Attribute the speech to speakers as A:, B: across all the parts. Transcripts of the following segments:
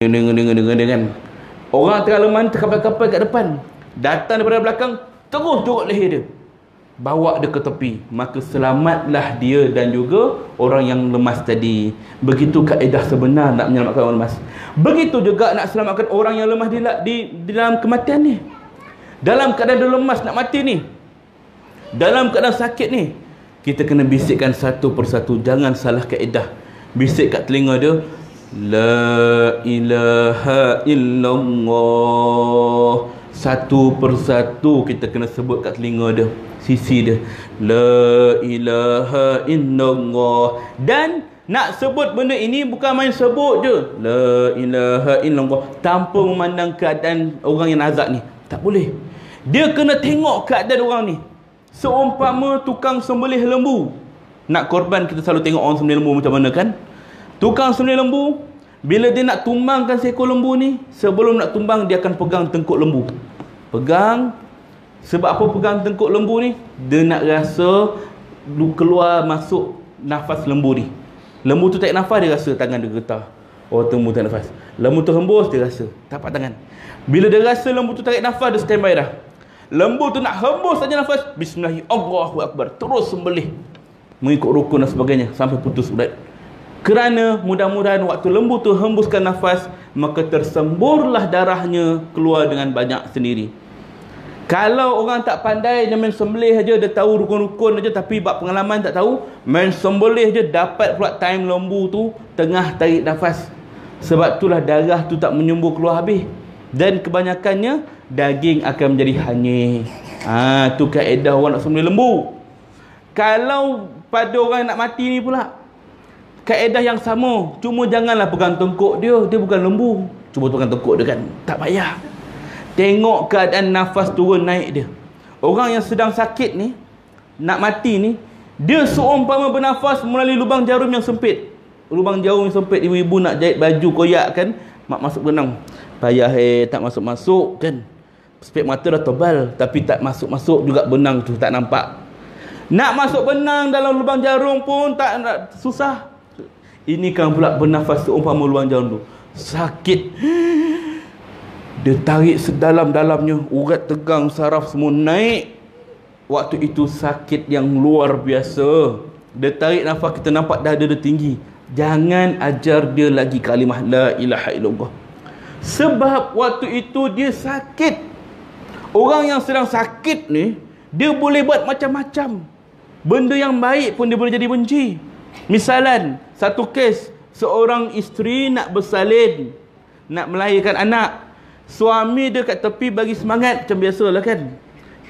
A: dengar dengar dengar dengan orang tengah lemah terkapal-kapal kat depan. Datang daripada belakang terus turut leher dia. Bawa dia ke tepi. Maka selamatlah dia dan juga orang yang lemas tadi. Begitu kaedah sebenar nak menyelamatkan orang lemas. Begitu juga nak selamatkan orang yang lemah di, di, di dalam kematian ni. Dalam keadaan dia lemas nak mati ni. Dalam keadaan sakit ni. Kita kena bisikkan satu persatu. Jangan salah kaedah. Bisik kat telinga dia La ilaha illallah. Satu persatu kita kena sebut kat telinga dia Sisi dia. La ilaha illallah. Dan nak sebut benda ini bukan main sebut je. La ilaha illallah. Tanpa memandang keadaan orang yang nazak ni. Tak boleh. Dia kena tengok keadaan orang ni. Seumpama tukang sembelih lembu. Nak korban kita selalu tengok orang sembelih lembu macam mana kan Tukang sembelih lembu bila dia nak tumbangkan seekor lembu ni, sebelum nak tumbang dia akan pegang tengkuk lembu. Pegang sebab apa pegang tengkuk lembu ni? Dia nak rasa keluar masuk nafas lembu ni. Lembu tu tarik nafas dia rasa tangan dia getar. Oh lembu tarik nafas. Lembu tu hembus dia rasa tapak tangan. Bila dia rasa lembu tu tarik nafas dia standby dah. Lembu tu nak hembus saja nafas, bismillahirrahmanirrahim. Terus sembelih mengikut rukun dan sebagainya sampai putus urat. Kerana mudah-mudahan waktu lembu tu hembuskan nafas Maka tersemburlah darahnya keluar dengan banyak sendiri. Kalau orang tak pandai dia main sembelih aja Dia tahu rukun-rukun aja Tapi bab pengalaman tak tahu Main sembelih je dapat pula time lembu tu Tengah tarik nafas. Sebab itulah darah tu tak menyumbur keluar habis. Dan kebanyakannya Daging akan menjadi hanyir. Ah, tu kaedah orang nak sembelih lembu. Kalau pada orang nak mati ni pula kaedah yang sama cuma janganlah pegang tengkuk dia dia bukan lembu. Cuba pegang tengkuk dia kan tak payah. Tengok keadaan nafas turun naik dia. Orang yang sedang sakit ni nak mati ni dia seumpama bernafas melalui lubang jarum yang sempit. Lubang jarum yang sempit ibu-ibu nak jahit baju koyak kan mak masuk benang. Payah eh tak masuk-masuk kan. Spek mata dah tebal tapi tak masuk-masuk juga benang tu tak nampak. Nak masuk benang dalam lubang jarum pun tak susah ini kan pula bernafas seumpama luang jalan tu. Sakit. Dia tarik sedalam-dalamnya. Urat tegang, saraf semua naik. Waktu itu sakit yang luar biasa. Dia tarik nafas, kita nampak dada dia tinggi. Jangan ajar dia lagi kalimah La ilaha illallah. Sebab waktu itu dia sakit. Orang yang sedang sakit ni, dia boleh buat macam-macam. Benda yang baik pun dia boleh jadi benci. Misalan, satu kes seorang isteri nak bersalin, nak melahirkan anak. Suami dia kat tepi bagi semangat macam biasalah kan.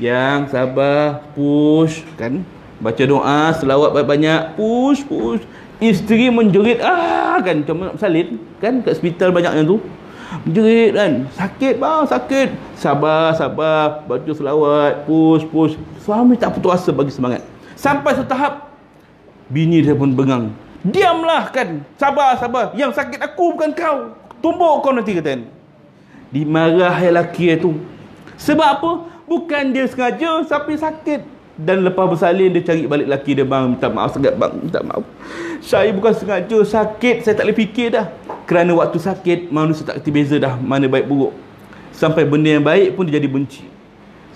A: Yang sabar, push kan. Baca doa, selawat banyak-banyak, push, push. Isteri menjerit ah kan macam nak bersalin kan kat hospital banyaknya tu. Menjerit kan. Sakit bang, sakit. Sabar, sabar. Baca selawat, push, push. Suami tak putus asa bagi semangat. Sampai setahap bini dia pun bengang Diamlah kan. Sabar, sabar. Yang sakit aku bukan kau. Tumbuk kau nanti kata. Dimarahi lelaki itu. Sebab apa? Bukan dia sengaja tapi sakit. Dan lepas bersalin dia cari balik lelaki dia. Bang, minta maaf sangat bang. Minta maaf. Saya bukan sengaja sakit. Saya tak boleh fikir dah. Kerana waktu sakit, manusia tak kerti beza dah. Mana baik buruk. Sampai benda yang baik pun dia jadi benci.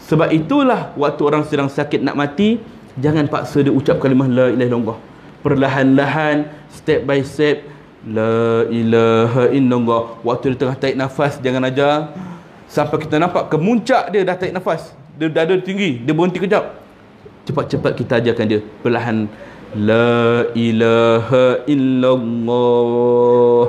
A: Sebab itulah waktu orang sedang sakit nak mati, jangan paksa dia ucap kalimah la ilaha illallah. Perlahan-lahan step by step la ilaha illallah. Waktu dia tengah tarik nafas jangan ajar. Sampai kita nampak kemuncak dia dah tarik nafas. Dia dah ada tinggi dia berhenti kejap. Cepat-cepat kita ajarkan dia perlahan. La ilaha illallah.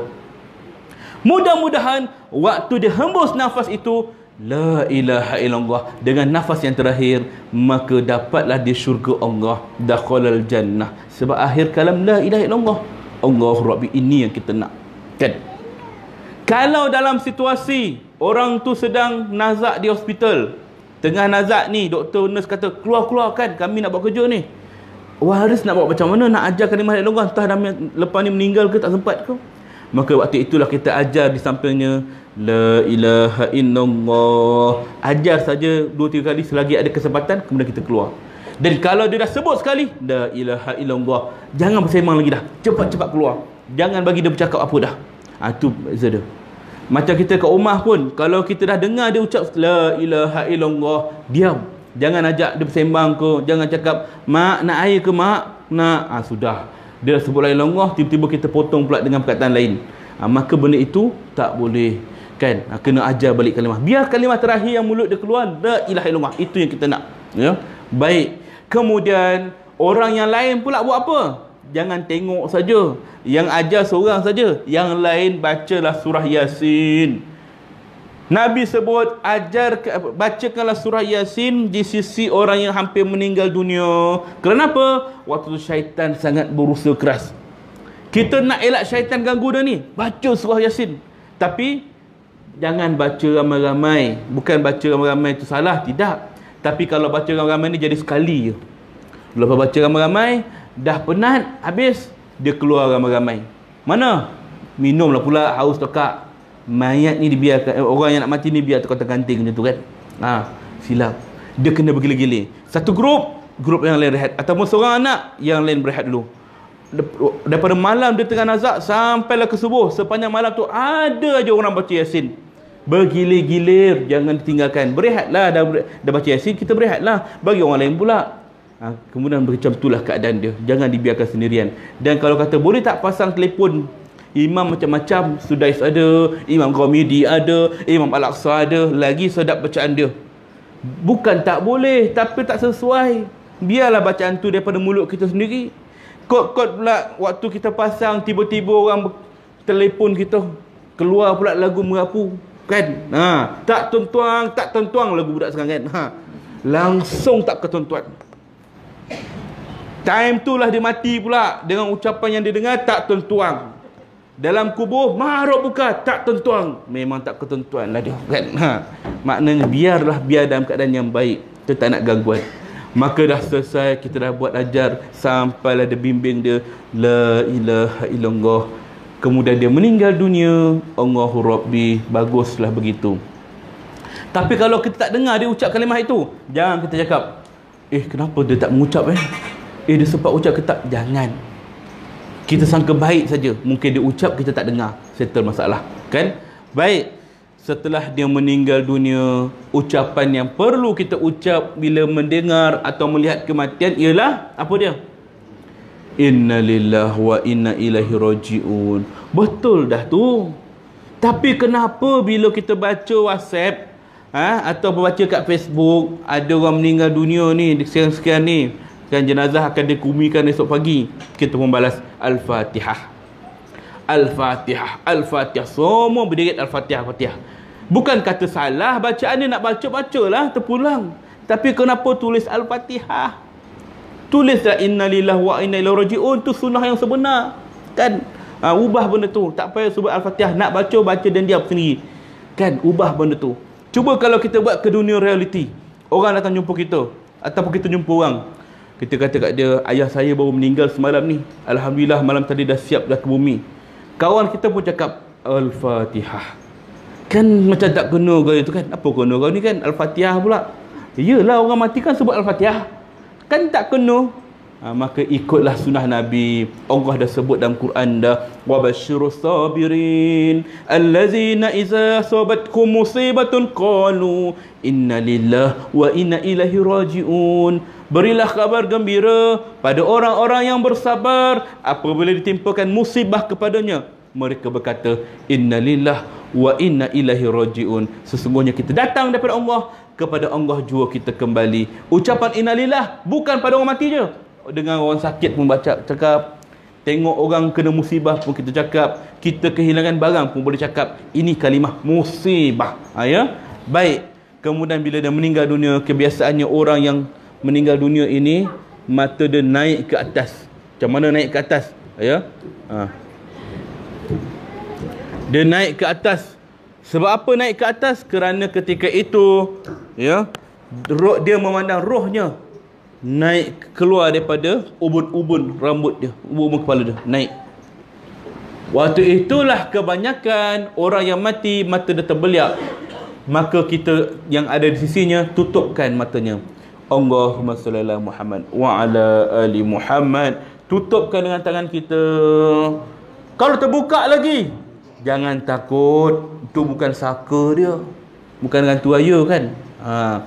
A: Mudah-mudahan waktu dia hembus nafas itu La ilaha illallah. Dengan nafas yang terakhir maka dapatlah di syurga Allah dakhalal jannah. Sebab akhir kalam la ilaha illallah. Allah Rabbi ini yang kita nak kan? Kalau dalam situasi orang tu sedang nazak di hospital tengah nazak ni doktor nurse kata keluar-keluar kan? Kami nak buat kerja ni. Waris nak buat macam mana? Nak ajar kalimah la ilaha entah lepas ni meninggal ke tak sempat ke? Maka waktu itulah kita ajar di sampingnya La ilaha illallah. Ajar saja dua tiga kali Selagi ada kesempatan Kemudian kita keluar. Dan kalau dia dah sebut sekali La ilaha illallah Jangan bersemang lagi dah. Cepat-cepat keluar. Jangan bagi dia bercakap apa dah. Ha, Itu beza dia. Macam kita kat rumah pun kalau kita dah dengar dia ucap la ilaha illallah diam. Jangan ajak dia bersembang ke jangan cakap mak nak air ke mak? Nak. Ah sudah. Dia dah sebut la ilaha illallah tiba-tiba kita potong pula dengan perkataan lain. Ha, maka benda itu tak boleh kan? Ha, kena ajar balik kalimah. Biar kalimah terakhir yang mulut dia keluar la ilaha illallah. Itu yang kita nak. Ya? Baik. Kemudian orang yang lain pula buat apa? Jangan tengok saja. Yang ajar seorang saja. Yang lain bacalah surah yasin. Nabi sebut ajar bacakanlah surah Yasin di sisi orang yang hampir meninggal dunia. Kenapa? Waktu tu syaitan sangat berusaha keras. Kita nak elak syaitan ganggu dia ni, baca surah Yasin. Tapi jangan baca ramai-ramai. Bukan baca ramai-ramai itu salah, tidak. Tapi kalau baca ramai-ramai ni jadi sekali je. Lepas baca ramai-ramai, dah penat, habis dia keluar ramai-ramai. Mana? Minumlah pula haus tekak mayat ni dibiarkan eh, orang yang nak mati ni biar terkotak kanting macam tu kan ha, silap dia kena bergila-gila satu grup grup yang lain rehat ataupun seorang anak yang lain berehat dulu daripada malam dia tengah nazak sampailah ke subuh sepanjang malam tu ada aja orang baca yasin bergilir-gilir jangan tinggalkan berehatlah dah, dah baca yasin kita berehatlah. Bagi orang lain pula ha, kemudian macam itulah keadaan dia. Jangan dibiarkan sendirian. Dan kalau kata boleh tak pasang telefon? Imam macam-macam Sudais ada Imam Ghamidi ada Imam Al-Aqsa ada Lagi sedap bacaan dia. Bukan tak boleh Tapi tak sesuai. Biarlah bacaan tu daripada mulut kita sendiri. Kot-kot pula Waktu kita pasang Tiba-tiba orang Telefon kita Keluar pula lagu merapu Kan? Ha. Tak tentuang Tak tentuang lagu budak sekarang kan? Ha. Langsung tak ketentuan Time tu lah dia mati pula. Dengan ucapan yang dia dengar Tak tentuang dalam kubur maruk buka tak tentuang memang tak ketentuan lah dia kan? Ha. maknanya biarlah biar dalam keadaan yang baik. Kita tak nak gangguan. Maka dah selesai kita dah buat ajar. Sampailah dia bimbing dia la ilaha illallah kemudian dia meninggal dunia Allahu Rabbi baguslah begitu. Tapi kalau kita tak dengar dia ucap kalimah itu jangan kita cakap eh kenapa dia tak mengucap eh? Eh dia sempat ucap ke tak? Jangan. Kita sangka baik saja. Mungkin dia ucap kita tak dengar. Settle masalah. Kan? Baik. Setelah dia meninggal dunia ucapan yang perlu kita ucap bila mendengar atau melihat kematian ialah apa dia inna lillah wa inna ilaihi rajiun. Betul dah tu. Tapi kenapa bila kita baca whatsapp ha, atau baca kat facebook ada orang meninggal dunia ni sekian-sekian ni dan jenazah akan dikumikan esok pagi. Kita pun balas al-fatihah. Al-fatihah al-fatihah. Semua berdiri al-fatihah fatihah bukan kata salah bacaan ni nak baca bacalah terpulang. Tapi kenapa tulis al-fatihah tulislah innalillahi wa inna ilaihi rajiun. Tu sunnah yang sebenar. Kan? Ha, ubah benda tu. Tak payah sebut al-fatihah. Nak baca baca dan diam sendiri. Kan? Ubah benda tu. Cuba kalau kita buat ke dunia reality orang datang jumpa kita. Ataupun kita jumpa orang. Kita kata kat dia ayah saya baru meninggal semalam ni. Alhamdulillah malam tadi dah siap dah ke bumi. Kawan kita pun cakap al-fatihah. Kan macam tak kena kau itu kan? Apa kena kau ni kan? Al-fatihah pula. Iyalah orang mati kan sebut al-fatihah kan tak kena ha, maka ikutlah sunnah Nabi Allah dah sebut dalam Quran dah wa basyirus sabirin allazina iza sabatkum musibatun qalu inna lillah wa inna ilaihi rajiun Berilah kabar gembira pada orang-orang yang bersabar apabila ditimpakan musibah kepadanya. Mereka berkata, Inna lillah wa inna ilahi raji'un. Sesungguhnya kita datang daripada Allah, kepada Allah jua kita kembali. Ucapan inna lillah bukan pada orang mati je. Dengan orang sakit pun baca, cakap. Tengok orang kena musibah pun kita cakap. Kita kehilangan barang pun boleh cakap. Ini kalimah musibah. Ha, ya? Baik. Kemudian bila dia meninggal dunia, kebiasaannya orang yang meninggal dunia ini mata dia naik ke atas macam mana naik ke atas ya ha. dia naik ke atas sebab apa naik ke atas? Kerana ketika itu ya roh dia memandang rohnya naik keluar daripada ubun-ubun rambut dia ubun-ubun kepala dia naik. Waktu itulah kebanyakan orang yang mati mata dia terbeliak. Maka kita yang ada di sisinya tutupkan matanya. Allahumma salli ala Muhammad wa ala ali Muhammad. Tutupkan dengan tangan kita. Kalau terbuka lagi Jangan takut. Itu bukan saka dia. Bukan dengan tu raya kan. Ha.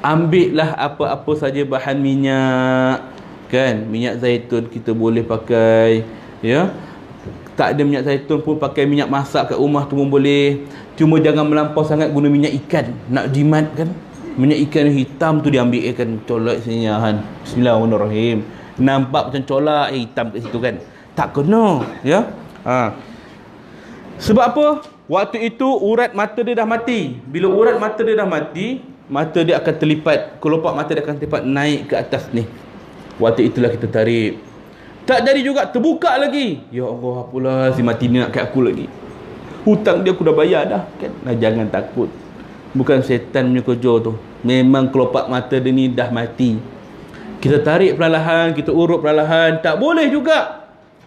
A: Ambillah apa-apa saja bahan minyak. Kan. Minyak zaitun kita boleh pakai. Ya. Tak ada minyak zaitun pun pakai minyak masak kat rumah tu pun boleh. Cuma jangan melampau sangat guna minyak ikan. Nak jimat kan. Minyak ikan hitam tu diambil kan. Colak sini kan. Bismillahirrahmanirrahim. Nampak macam colak hitam kat situ kan. Tak kena. Ya. Ha. Sebab apa? Waktu itu urat mata dia dah mati. Bila urat mata dia dah mati, mata dia akan terlipat, kelopak mata dia akan terlipat naik ke atas ni. Waktu itulah kita tarik. Tak jadi juga terbuka lagi. Ya Allah, apalah si mati ni nak kat aku lagi. Hutang dia aku dah bayar dah kan. Nah, jangan takut. Bukan setan punya kerja tu. Memang kelopak mata dia ni dah mati. Kita tarik perlahan, kita urut perlahan, tak boleh juga.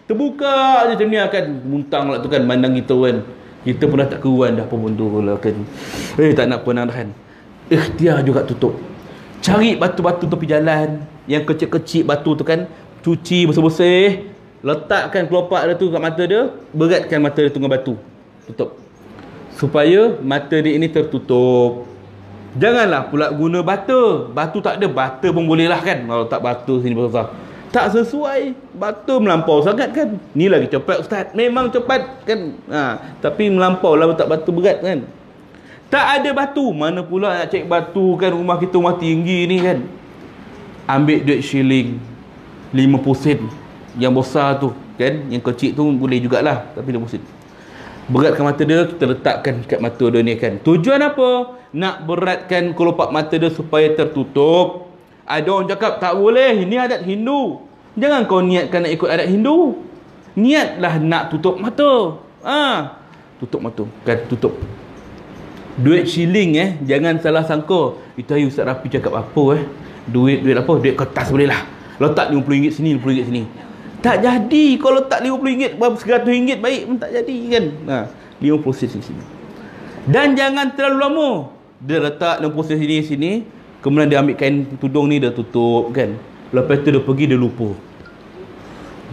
A: Terbuka je macam ni akan muntang lah tu kan mandang kita kan. Kita pun dah tak keruan dah pun tu lah kan. Eh tak nak pernah kan. Ikhtiar juga tutup. Cari batu-batu tepi jalan. Yang kecil-kecil batu tu kan. Cuci bersih-bersih. Letakkan kelopak dia tu kat mata dia. Beratkan mata dia dengan batu. Tutup. Supaya mata dia ini tertutup. Janganlah pula guna bata. Batu tak ada. Bata pun boleh lah kan. Kalau tak batu sini besar tak sesuai batu melampau sangat kan? Ni lagi cepat ustaz. Memang cepat kan? Ha, tapi melampau lah tak batu berat kan? Tak ada batu. Mana pula nak cek batu kan? Rumah kita rumah tinggi ni kan? Ambil duit shilling 50 sen yang besar tu kan? Yang kecil tu boleh jugalah tapi 50 sen. Beratkan mata dia kita letakkan kat mata dia ni kan? Tujuan apa? Nak beratkan kelopak mata dia supaya tertutup ada orang cakap tak boleh, ini adat Hindu. Jangan kau niatkan nak ikut adat Hindu. Niatlah nak tutup mata. Ah, ha. tutup mata. Kan tutup. Duit shilling eh, jangan salah sangka. Itu ayu Ustaz Rafi cakap apa eh? Duit duit apa? Duit kertas boleh lah. Letak RM50 sini, RM50 sini. Tak jadi kalau letak RM50, RM100 baik pun tak jadi kan. Ha, RM50 sini sini. Dan jangan terlalu lama. Dia letak RM60 sini sini, Kemudian dia ambil kain tudung ni dia tutup kan. Lepas tu dia pergi dia lupa.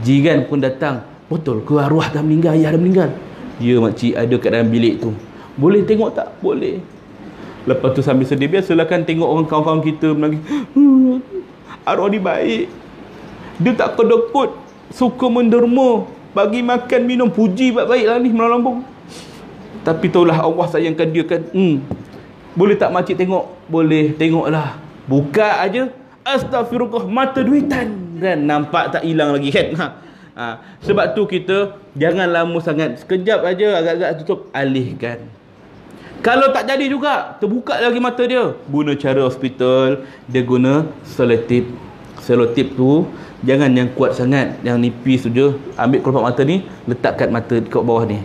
A: Jiran pun datang. Betul ke arwah dah meninggal? Ayah dah meninggal? Ya makcik ada kat dalam bilik tu. Boleh tengok tak? Boleh. Lepas tu sambil sedih. Biasalah kan tengok orang kawan-kawan kita menangis. Hmm, arwah ni baik. Dia tak kedekut. Suka menderma. Bagi makan minum. Puji baik-baik lah ni melalui lambung. Tapi taulah Allah sayangkan dia kan. Hmm. Boleh tak makcik tengok? Boleh, tengoklah. Buka aja. Astaghfirullah, mata duitan. Kan nampak tak hilang lagi kan? Ha. ha. Sebab tu kita jangan lama sangat. Sekejap aja agak-agak tutup, alihkan. Kalau tak jadi juga, terbuka lagi mata dia. Guna cara hospital, dia guna selotip. Selotip tu jangan yang kuat sangat, yang nipis tu je. Ambil kelopak mata ni, letak kat mata kat bawah ni.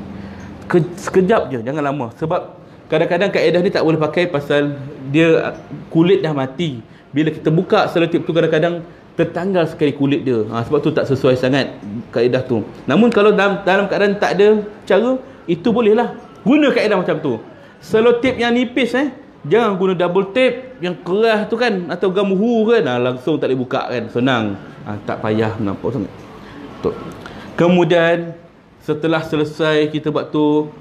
A: Sekejap je, jangan lama. Sebab Kadang-kadang kaedah ni tak boleh pakai pasal dia kulit dah mati. Bila kita buka selotip tu kadang-kadang tertanggal sekali kulit dia. Ha, sebab tu tak sesuai sangat kaedah tu. Namun kalau dalam, dalam keadaan tak ada cara, itu bolehlah. Guna kaedah macam tu. Selotip yang nipis eh. Jangan guna double tape yang keras tu kan. Atau gamuhu kan. Ha, langsung tak boleh buka kan. Senang. Ha, tak payah nampak sangat. Tuh. Kemudian setelah selesai kita buat tu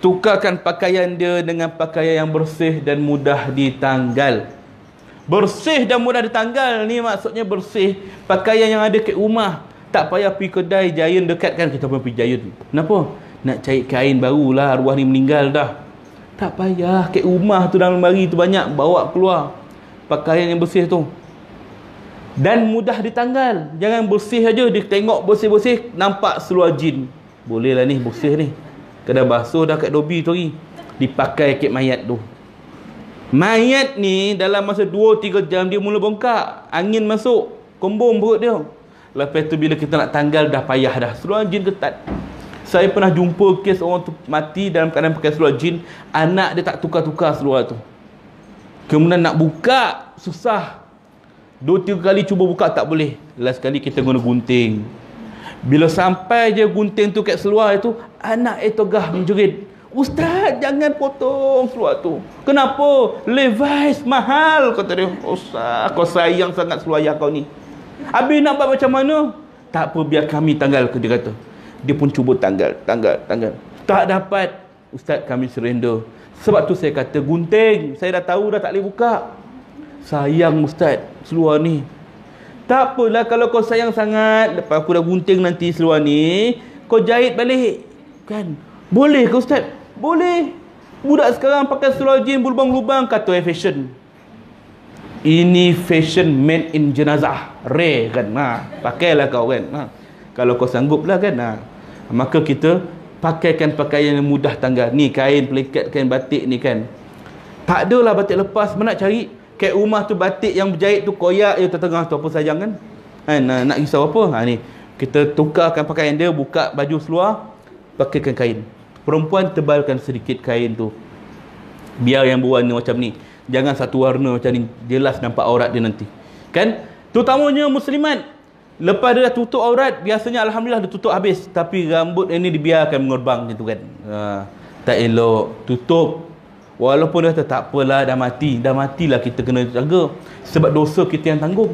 A: tukarkan pakaian dia dengan pakaian yang bersih dan mudah ditanggal. Bersih dan mudah ditanggal ni maksudnya bersih. Pakaian yang ada kat rumah tak payah pergi kedai Giant dekat kan kita pun pergi Giant kenapa? nak cari kain barulah arwah ni meninggal dah. Tak payah. Kat rumah tu dalam lemari tu banyak bawa keluar pakaian yang bersih tu. Dan mudah ditanggal. Jangan bersih aja. Dia tengok bersih-bersih nampak seluar jin. Boleh lah ni bersih ni Kena basuh dah kat dobi tu lagi. Dipakai kek mayat tu. Mayat ni dalam masa 2-3 jam dia mula bongkak. Angin masuk. Kombom perut dia. Lepas tu bila kita nak tanggal dah payah dah. Seluar jin ketat. Saya pernah jumpa kes orang tu mati dalam keadaan pakai seluar jin. Anak dia tak tukar-tukar seluar tu. Kemudian nak buka susah. Dua tiga kali cuba buka tak boleh. Last kali kita guna gunting. Bila sampai je gunting tu kat seluar itu, anak itu gah menjerit. Ustaz, jangan potong seluar tu. Kenapa? Levi's mahal, kata dia. Ustaz, kau sayang sangat seluar yang kau ni. Habis nak buat macam mana? Tak apa, biar kami tanggal, dia kata. Dia pun cuba tanggal, tanggal, tanggal. Tak dapat. Ustaz kami surrender. Sebab tu saya kata gunting. Saya dah tahu dah tak boleh buka. Sayang Ustaz seluar ni. Tak apalah kalau kau sayang sangat. Lepas aku dah gunting nanti seluar ni. Kau jahit balik. Kan? Boleh ke Ustaz? Boleh. Budak sekarang pakai seluar jeans berlubang-lubang. Kata fashion. Ini fashion made in jenazah. Rare kan? Ha. Pakailah kau kan? Ha. Kalau kau sanggup lah kan? Ha. Maka kita pakaikan pakaian yang mudah tangga ni kain pelikat kain batik ni kan tak adalah batik lepas mana nak cari kat rumah tu batik yang berjahit tu koyak je tengah tu. Apa sayang kan? Ha, nak, risau apa? Ha, ni. Kita tukarkan pakaian dia buka baju seluar pakaikan kain. Perempuan tebalkan sedikit kain tu. Biar yang berwarna macam ni. Jangan satu warna macam ni. Jelas nampak aurat dia nanti. Kan? Terutamanya muslimat. Lepas dia dah tutup aurat, biasanya Alhamdulillah dia tutup habis. Tapi rambut ini dibiarkan mengerbang macam tu kan. Ha, tak elok. Tutup. Walaupun dia kata tak apalah dah mati. Dah matilah kita kena jaga. Sebab dosa kita yang tanggung.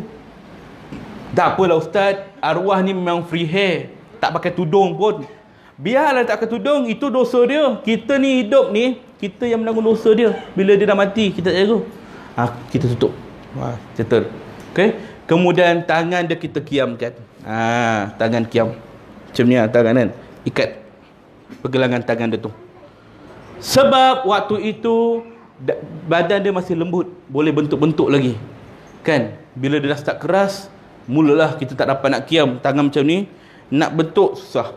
A: Tak apalah Ustaz. Arwah ni memang free hair. Tak pakai tudung pun. Biarlah tak pakai tudung. Itu dosa dia. Kita ni hidup ni. Kita yang menanggung dosa dia. Bila dia dah mati, kita jaga. Ha, kita tutup. Ha, settle. Okay. Kemudian tangan dia kita kiamkan. Ha, tangan kiam. Macam ni lah tangan kan. Ikat pergelangan tangan dia tu. Sebab waktu itu badan dia masih lembut. Boleh bentuk-bentuk lagi. Kan? Bila dia dah start keras, mulalah kita tak dapat nak kiam tangan macam ni. Nak bentuk susah.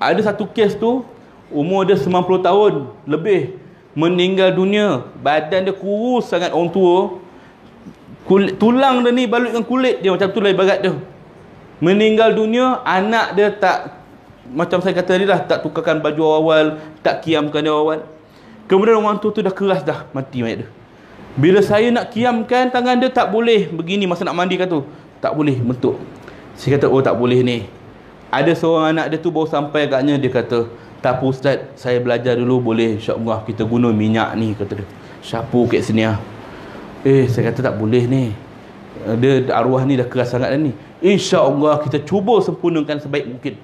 A: Ada satu kes tu, umur dia 90 tahun lebih. Meninggal dunia. Badan dia kurus sangat orang tua kulit, tulang dia ni balut dengan kulit dia macam tu lah ibarat dia meninggal dunia anak dia tak macam saya kata tadi lah tak tukarkan baju awal tak kiamkan dia awal. Kemudian orang tu tu dah keras dah mati mayat dia. Bila saya nak kiamkan tangan dia tak boleh. Begini masa nak mandi tu tak boleh bentuk saya kata oh tak boleh ni. Ada seorang anak dia tu baru sampai agaknya dia kata tak apa ustaz saya belajar dulu boleh. insyaAllah kita guna minyak ni kata dia. Syapu kat sini lah Eh saya kata tak boleh ni. Dia arwah ni dah keras sangat dah ni. InsyaAllah kita cuba sempurnakan sebaik mungkin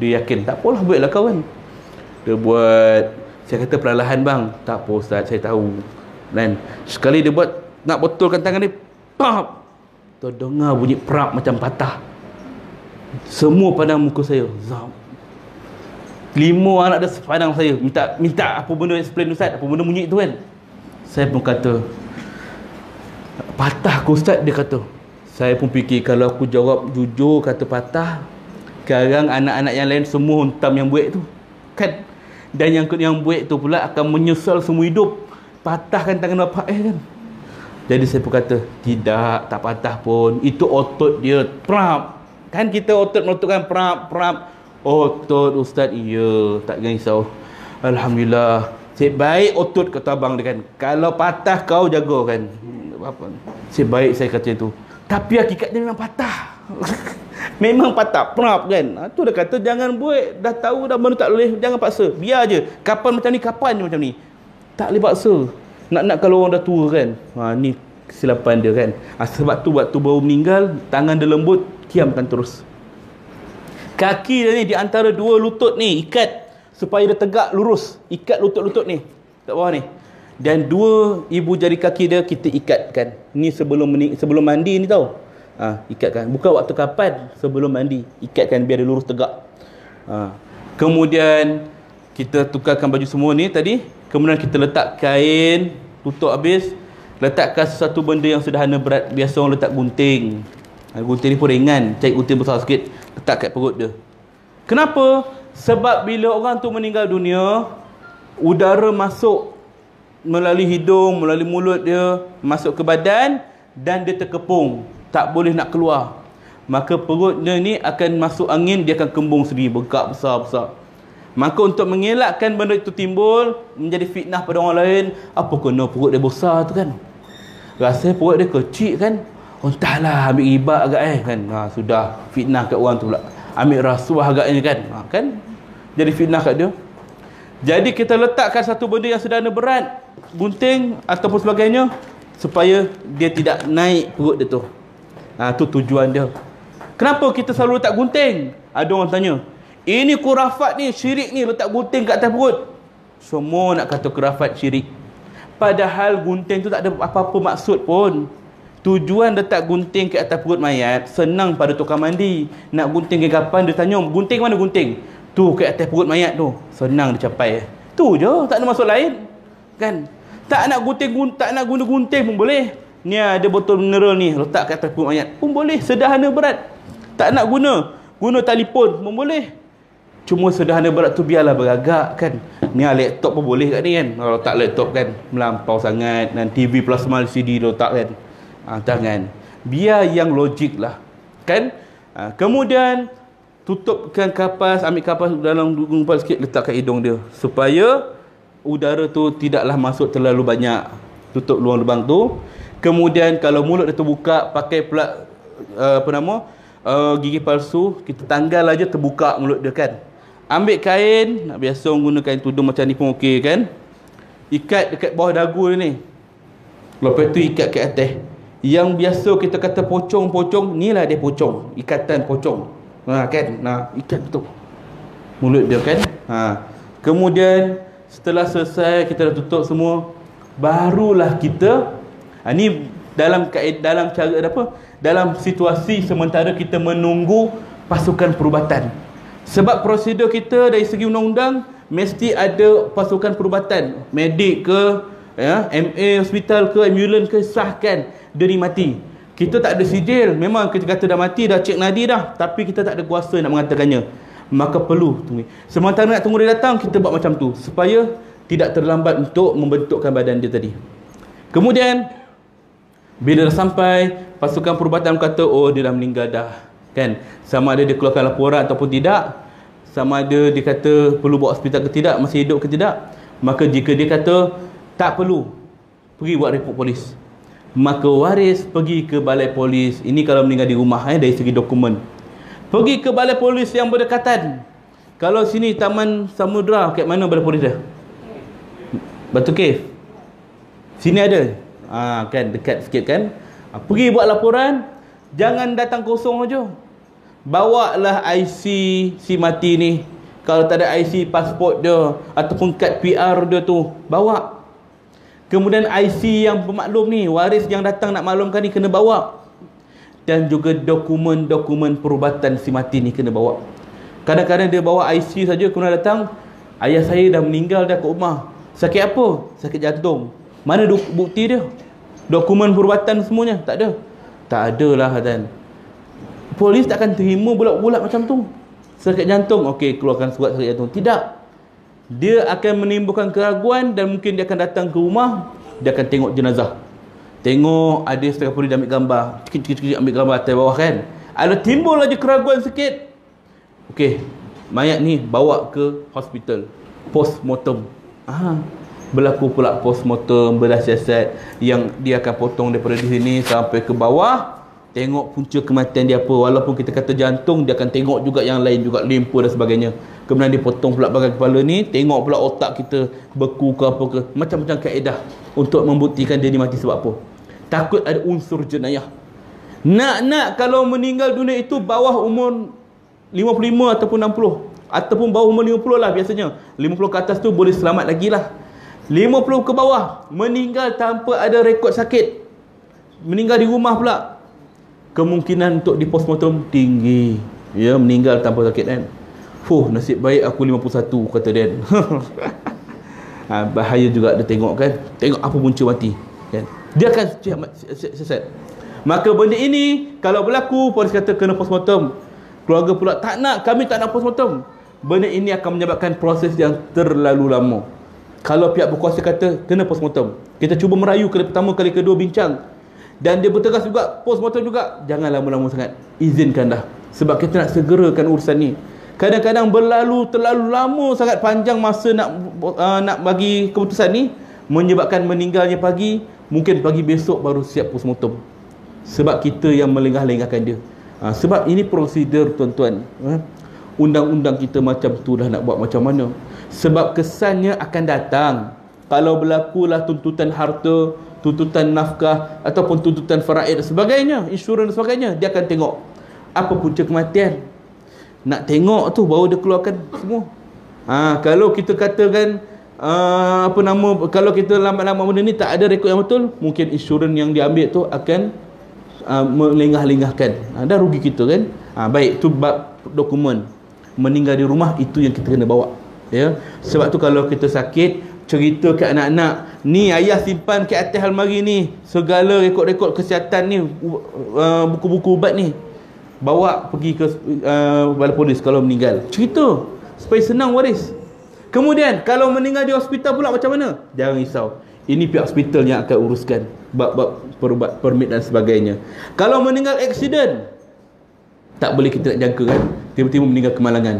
A: Dia yakin Tak apalah buatlah kawan. Dia buat Saya kata perlahan bang. Tak apa Ustaz saya tahu. Dan sekali dia buat Nak betulkan tangan dia Pap! Terdengar bunyi perak macam patah. Semua pandang muka saya Zam Lima anak dia sepandang saya Minta minta apa benda explain Ustaz Apa benda bunyi tu kan? Saya pun kata patah aku ustaz? Dia kata saya pun fikir kalau aku jawab jujur kata patah sekarang anak-anak yang lain semua hentam yang buat tu. Kan? Dan yang yang buat tu pula akan menyesal semua hidup. Patahkan tangan bapak eh kan? Jadi saya pun kata tidak tak patah pun. Itu otot dia prap. Kan kita otot meletupkan prap prap. Otot ustaz? Iya tak risau Alhamdulillah. Cik baik otot kata abang dia kan? Kalau patah kau jaga kan? Saya baik saya kata itu tapi hakikatnya memang patah memang patah prap kan? Ha, tu dia kata jangan buat dah tahu dah benda tak boleh jangan paksa. Biar je. Kapan macam ni kapan je macam ni? Tak boleh paksa. Nak nak kalau orang dah tua kan? Ha, ni kesilapan dia kan? Ha, sebab tu waktu baru meninggal tangan dia lembut kiamkan terus. Kaki dia ni di antara dua lutut ni ikat. Supaya dia tegak lurus. Ikat lutut-lutut ni tak bawah ni. Dan dua ibu jari kaki dia kita ikatkan. Ni sebelum sebelum mandi ni tau ha, ikatkan. Bukan waktu kapan? Sebelum mandi. Ikatkan biar dia lurus tegak. Ha. kemudian kita tukarkan baju semua ni tadi. Kemudian kita letak kain tutup habis. Letakkan sesuatu benda yang sederhana berat. Biasa orang letak gunting. Ha, gunting ni pun ringan. Cari gunting besar sikit. Letak kat perut dia. Kenapa? Sebab bila orang tu meninggal dunia udara masuk melalui hidung, melalui mulut dia masuk ke badan dan dia terkepung, tak boleh nak keluar. Maka perutnya ni akan masuk angin, dia akan kembung sendiri, bengkak besar-besar. Maka untuk mengelakkan benda itu timbul, menjadi fitnah pada orang lain, apa kena perut dia besar tu kan? Rasa perut dia kecil kan? Oh, entahlah ambil ribat agak eh kan. Ha, sudah fitnah kat orang tu pula. Ambil rasuah agaknya kan. Ha, kan? Jadi fitnah kat dia. Jadi kita letakkan satu benda yang sederhana berat, gunting ataupun sebagainya supaya dia tidak naik perut dia tu. Ha tu tujuan dia. Kenapa kita selalu letak gunting? Ada orang tanya. Ini kurafat ni, syirik ni letak gunting kat atas perut. Semua nak kata kurafat syirik. Padahal gunting tu tak ada apa-apa maksud pun. Tujuan letak gunting ke atas perut mayat senang pada tukang mandi. Nak gunting ke kapan dia tanya, gunting mana gunting? Tu ke atas perut mayat tu. Senang dicapai. Tu je, tak ada maksud lain. Kan? Tak nak gunting, tak nak guna gunting pun boleh. Ni ada botol mineral ni, letak ke atas perut mayat. Pun boleh, sederhana berat. Tak nak guna, guna telefon pun boleh. Cuma sederhana berat tu biarlah beragak kan. Ni laptop pun boleh kat ni kan. Kalau tak laptop kan, melampau sangat. Dan TV plasma LCD letak kan ha, jangan biar yang logik lah kan ha, kemudian tutupkan kapas ambil kapas dalam gumpal sikit letak kat hidung dia supaya udara tu tidaklah masuk terlalu banyak tutup luang lubang tu kemudian kalau mulut dia terbuka pakai pula uh, apa nama uh, gigi palsu kita tanggal aja terbuka mulut dia kan. Ambil kain biasa guna kain tudung macam ni pun okey kan. Ikat dekat bawah dagu ni lepas tu ikat ke atas. Yang biasa kita kata pocong-pocong inilah dia pocong. Ikatan pocong. Ha kan? Nah ikat betul. Mulut dia kan? Ha. Kemudian setelah selesai kita dah tutup semua. Barulah kita ha, ni dalam dalam cara apa? Dalam situasi sementara kita menunggu pasukan perubatan. Sebab prosedur kita dari segi undang-undang mesti ada pasukan perubatan. Medik ke ya MA hospital ke ambulans ke sahkan dia ni mati. Kita tak ada sijil. Memang kita kata dah mati dah cek nadi dah. Tapi kita tak ada kuasa nak mengatakannya. Maka perlu tunggu. Sementara nak tunggu dia datang kita buat macam tu. Supaya tidak terlambat untuk membentukkan badan dia tadi. Kemudian bila dah sampai pasukan perubatan kata oh dia dah meninggal dah. Kan? Sama ada dia keluarkan laporan ataupun tidak sama ada dia kata perlu bawa hospital ke tidak masih hidup ke tidak maka jika dia kata tak perlu pergi buat report polis. Maka waris pergi ke balai polis. Ini kalau meninggal di rumah eh, dari segi dokumen. Pergi ke balai polis yang berdekatan. Kalau sini taman samudra kat mana balai polis dia? Batu Cave sini ada ha, kan dekat sikit kan ha, pergi buat laporan jangan datang kosong aja bawa lah IC si mati ni kalau tak ada IC pasport dia ataupun kad PR dia tu bawa Kemudian IC yang pemaklum ni, waris yang datang nak maklumkan ni kena bawa. Dan juga dokumen-dokumen perubatan si mati ni kena bawa. Kadang-kadang dia bawa IC saja kemudian datang, ayah saya dah meninggal dah ke rumah. Sakit apa? Sakit jantung. Mana bukti dia? Dokumen perubatan semuanya? Tak ada. Tak ada lah dan polis takkan terima bulat-bulat macam tu. Sakit jantung, okey keluarkan surat sakit jantung. Tidak dia akan menimbulkan keraguan dan mungkin dia akan datang ke rumah dia akan tengok jenazah tengok ada setengah polis ambil gambar cikit-cikit ambil gambar atas bawah kan ada timbul lagi keraguan sikit Okey, mayat ni bawa ke hospital post mortem ah berlaku pula post mortem belah siasat yang dia akan potong daripada di sini sampai ke bawah. Tengok punca kematian dia apa. Walaupun kita kata jantung dia akan tengok juga yang lain juga limpa dan sebagainya. Kemudian dia potong pula bahagian kepala ni. Tengok pula otak kita beku ke apa ke. Macam-macam kaedah untuk membuktikan dia ni mati sebab apa. Takut ada unsur jenayah. Nak-nak kalau meninggal dunia itu bawah umur 55 ataupun 60 ataupun bawah umur 50 lah biasanya. 50 ke atas tu boleh selamat lagi lah 50 ke bawah meninggal tanpa ada rekod sakit meninggal di rumah pula kemungkinan untuk di postmortem tinggi ya meninggal tanpa sakit kan Fuh, nasib baik aku 51 kata Dan. ha, bahaya juga dia tengok kan. Tengok apa punca mati. Kan? Dia akan sesat. Maka benda ini kalau berlaku polis kata kena postmortem. Keluarga pula tak nak, kami tak nak postmortem. Benda ini akan menyebabkan proses yang terlalu lama. Kalau pihak berkuasa kata kena postmortem. Kita cuba merayu kali pertama kali kedua bincang. Dan dia bertegas juga postmortem juga jangan lama-lama sangat. Izinkan dah. Sebab kita nak segerakan urusan ni kadang-kadang berlalu terlalu lama sangat panjang masa nak uh, nak bagi keputusan ni menyebabkan meninggalnya pagi mungkin pagi besok baru siap postmortem sebab kita yang melengah-lengahkan dia uh, sebab ini prosedur tuan-tuan uh, undang-undang kita macam tu dah nak buat macam mana. Sebab kesannya akan datang. Kalau berlakulah tuntutan harta tuntutan nafkah ataupun tuntutan faraid dan sebagainya insurans dan sebagainya dia akan tengok apa punca kematian. Nak tengok tu baru dia keluarkan semua. Ha, kalau kita katakan uh, apa nama kalau kita lambat-lambat benda ni tak ada rekod yang betul mungkin insurans yang diambil tu akan uh, melengah-lengahkan. Ha, dah rugi kita kan? Ha, baik tu bab dokumen meninggal di rumah itu yang kita kena bawa. Ya? Sebab tu kalau kita sakit cerita ke anak-anak ni ayah simpan ke atas almari ni segala rekod-rekod kesihatan ni uh, buku-buku ubat ni bawa pergi ke uh, balai polis kalau meninggal. Cerita. Supaya senang waris. Kemudian kalau meninggal di hospital pula macam mana? Jangan risau. Ini pihak hospital yang akan uruskan bab-bab perubat permit dan sebagainya. Kalau meninggal accident tak boleh kita nak jangka kan tiba-tiba meninggal kemalangan.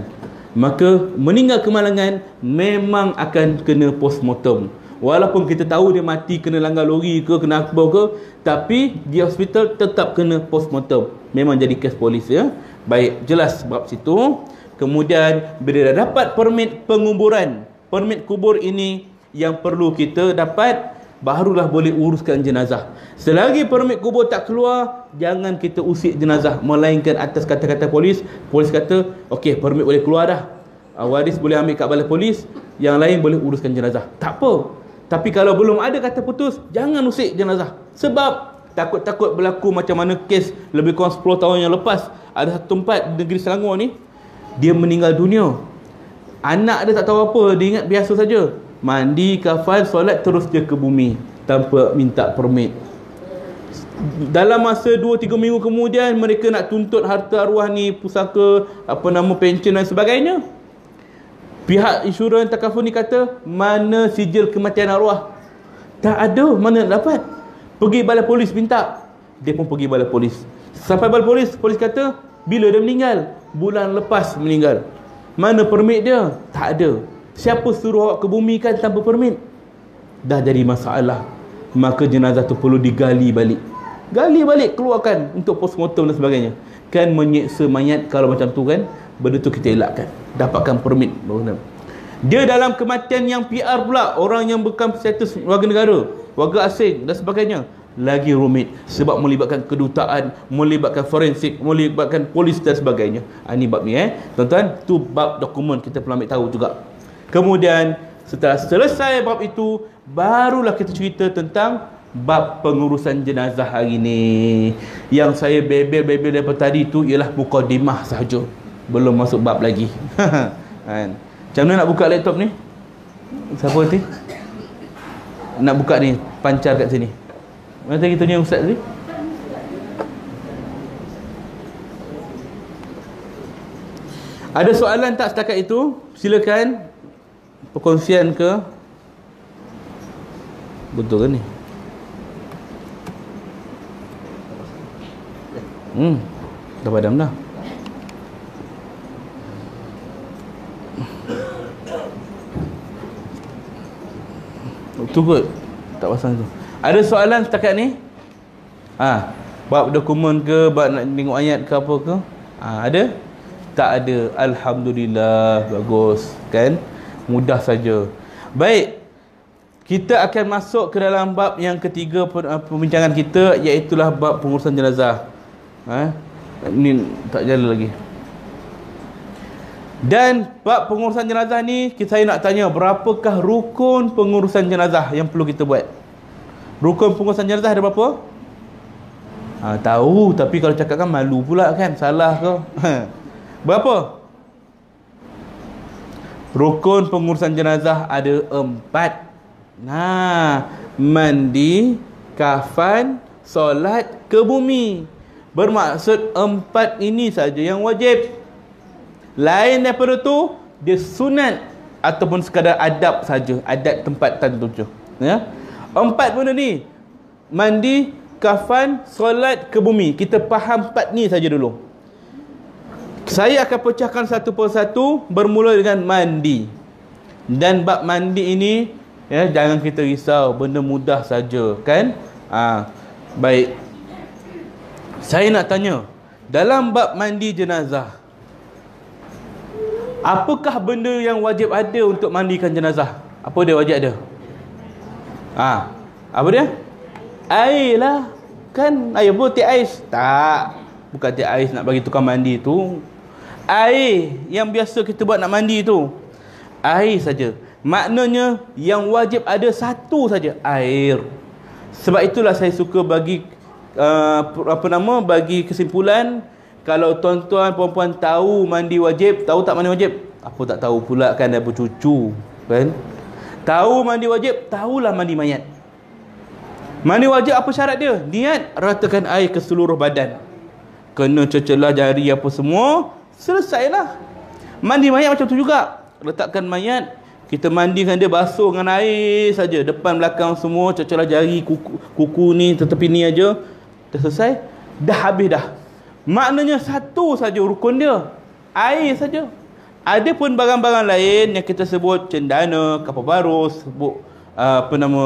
A: Maka meninggal kemalangan memang akan kena postmortem. Walaupun kita tahu dia mati kena langgar lori ke kena apa ke tapi di hospital tetap kena postmortem. Memang jadi kes polis ya. Baik jelas bab situ. Kemudian bila dah dapat permit penguburan permit kubur ini yang perlu kita dapat barulah boleh uruskan jenazah. Selagi permit kubur tak keluar, jangan kita usik jenazah melainkan atas kata-kata polis. Polis kata, okey, permit boleh keluar dah. Uh, waris boleh ambil kat balai polis, yang lain boleh uruskan jenazah. Tak apa. Tapi kalau belum ada kata putus, jangan usik jenazah. Sebab takut-takut berlaku macam mana kes lebih kurang 10 tahun yang lepas, ada satu tempat di negeri Selangor ni, dia meninggal dunia. Anak dia tak tahu apa, dia ingat biasa saja mandi kafan solat terus dia ke bumi tanpa minta permit. Dalam masa 2-3 minggu kemudian mereka nak tuntut harta arwah ni pusaka apa nama pension dan sebagainya. Pihak insurans takaful ni kata mana sijil kematian arwah? Tak ada mana nak dapat. Pergi balai polis minta. Dia pun pergi balai polis. Sampai balai polis polis kata bila dia meninggal? Bulan lepas meninggal. Mana permit dia? Tak ada Siapa suruh awak ke bumi kan tanpa permit? Dah jadi masalah. Maka jenazah tu perlu digali balik. Gali balik, keluarkan untuk postmortem dan sebagainya. Kan menyeksa mayat kalau macam tu kan, benda tu kita elakkan. Dapatkan permit. Dia dalam kematian yang PR pula, orang yang bukan status warga negara, warga asing dan sebagainya. Lagi rumit sebab melibatkan kedutaan, melibatkan forensik, melibatkan polis dan sebagainya. Ini ah, bab ni eh. Tuan-tuan, tu bab dokumen kita perlu ambil tahu juga. Kemudian setelah selesai bab itu barulah kita cerita tentang bab pengurusan jenazah hari ini. Yang saya bebel-bebel daripada tadi itu ialah mukadimah sahaja. Belum masuk bab lagi. kan? Macam mana nak buka laptop ni? Siapa nanti? Nak buka ni, pancar kat sini. Mana tadi ni ustaz tadi? Ada soalan tak setakat itu? Silakan perkongsian ke? Betul ke ni? Hmm dah padam dah. Tu kot tak pasang tu. Ada soalan setakat ni? Ha bab dokumen ke bab nak tengok ayat ke apa ke? Ha, ada? Tak ada. Alhamdulillah bagus. Kan mudah saja. Baik. Kita akan masuk ke dalam bab yang ketiga uh, pembincangan kita iaitu bab pengurusan jenazah. Ha? Ini tak jalan lagi. Dan bab pengurusan jenazah ni saya nak tanya berapakah rukun pengurusan jenazah yang perlu kita buat? Rukun pengurusan jenazah ada berapa? Ha, tahu tapi kalau cakap kan malu pula kan salah ke? berapa? Rukun pengurusan jenazah ada empat. Nah, mandi, kafan, solat ke bumi. Bermaksud empat ini saja yang wajib. Lain daripada tu, dia sunat ataupun sekadar adab saja, adat tempat tertentu. Ya. Empat benda ni. Mandi, kafan, solat ke bumi. Kita faham empat ni saja dulu. Saya akan pecahkan satu persatu bermula dengan mandi. Dan bab mandi ini ya jangan kita risau, benda mudah saja, kan? Ah, ha, baik. Saya nak tanya, dalam bab mandi jenazah Apakah benda yang wajib ada untuk mandikan jenazah? Apa dia wajib ada? Ah, ha, apa dia? Air lah. Kan air putih ais. Tak. Bukan tiap ais nak bagi tukang mandi tu air yang biasa kita buat nak mandi tu. Air saja. Maknanya yang wajib ada satu saja air. Sebab itulah saya suka bagi uh, apa nama bagi kesimpulan kalau tuan-tuan puan-puan tahu mandi wajib tahu tak mandi wajib? Apa tak tahu pula kan ada bercucu kan? Tahu mandi wajib tahulah mandi mayat. Mandi wajib apa syarat dia? Niat ratakan air ke seluruh badan. Kena cecelah jari apa semua selesailah mandi mayat macam tu juga. Letakkan mayat kita mandikan dia basuh dengan air saja. Depan belakang semua cecelah jari kuku, kuku ni tetepi ni aja. Dah selesai? Dah habis dah. Maknanya satu saja rukun dia. Air saja. Ada pun barang-barang lain yang kita sebut cendana kapal baru sebut uh, apa nama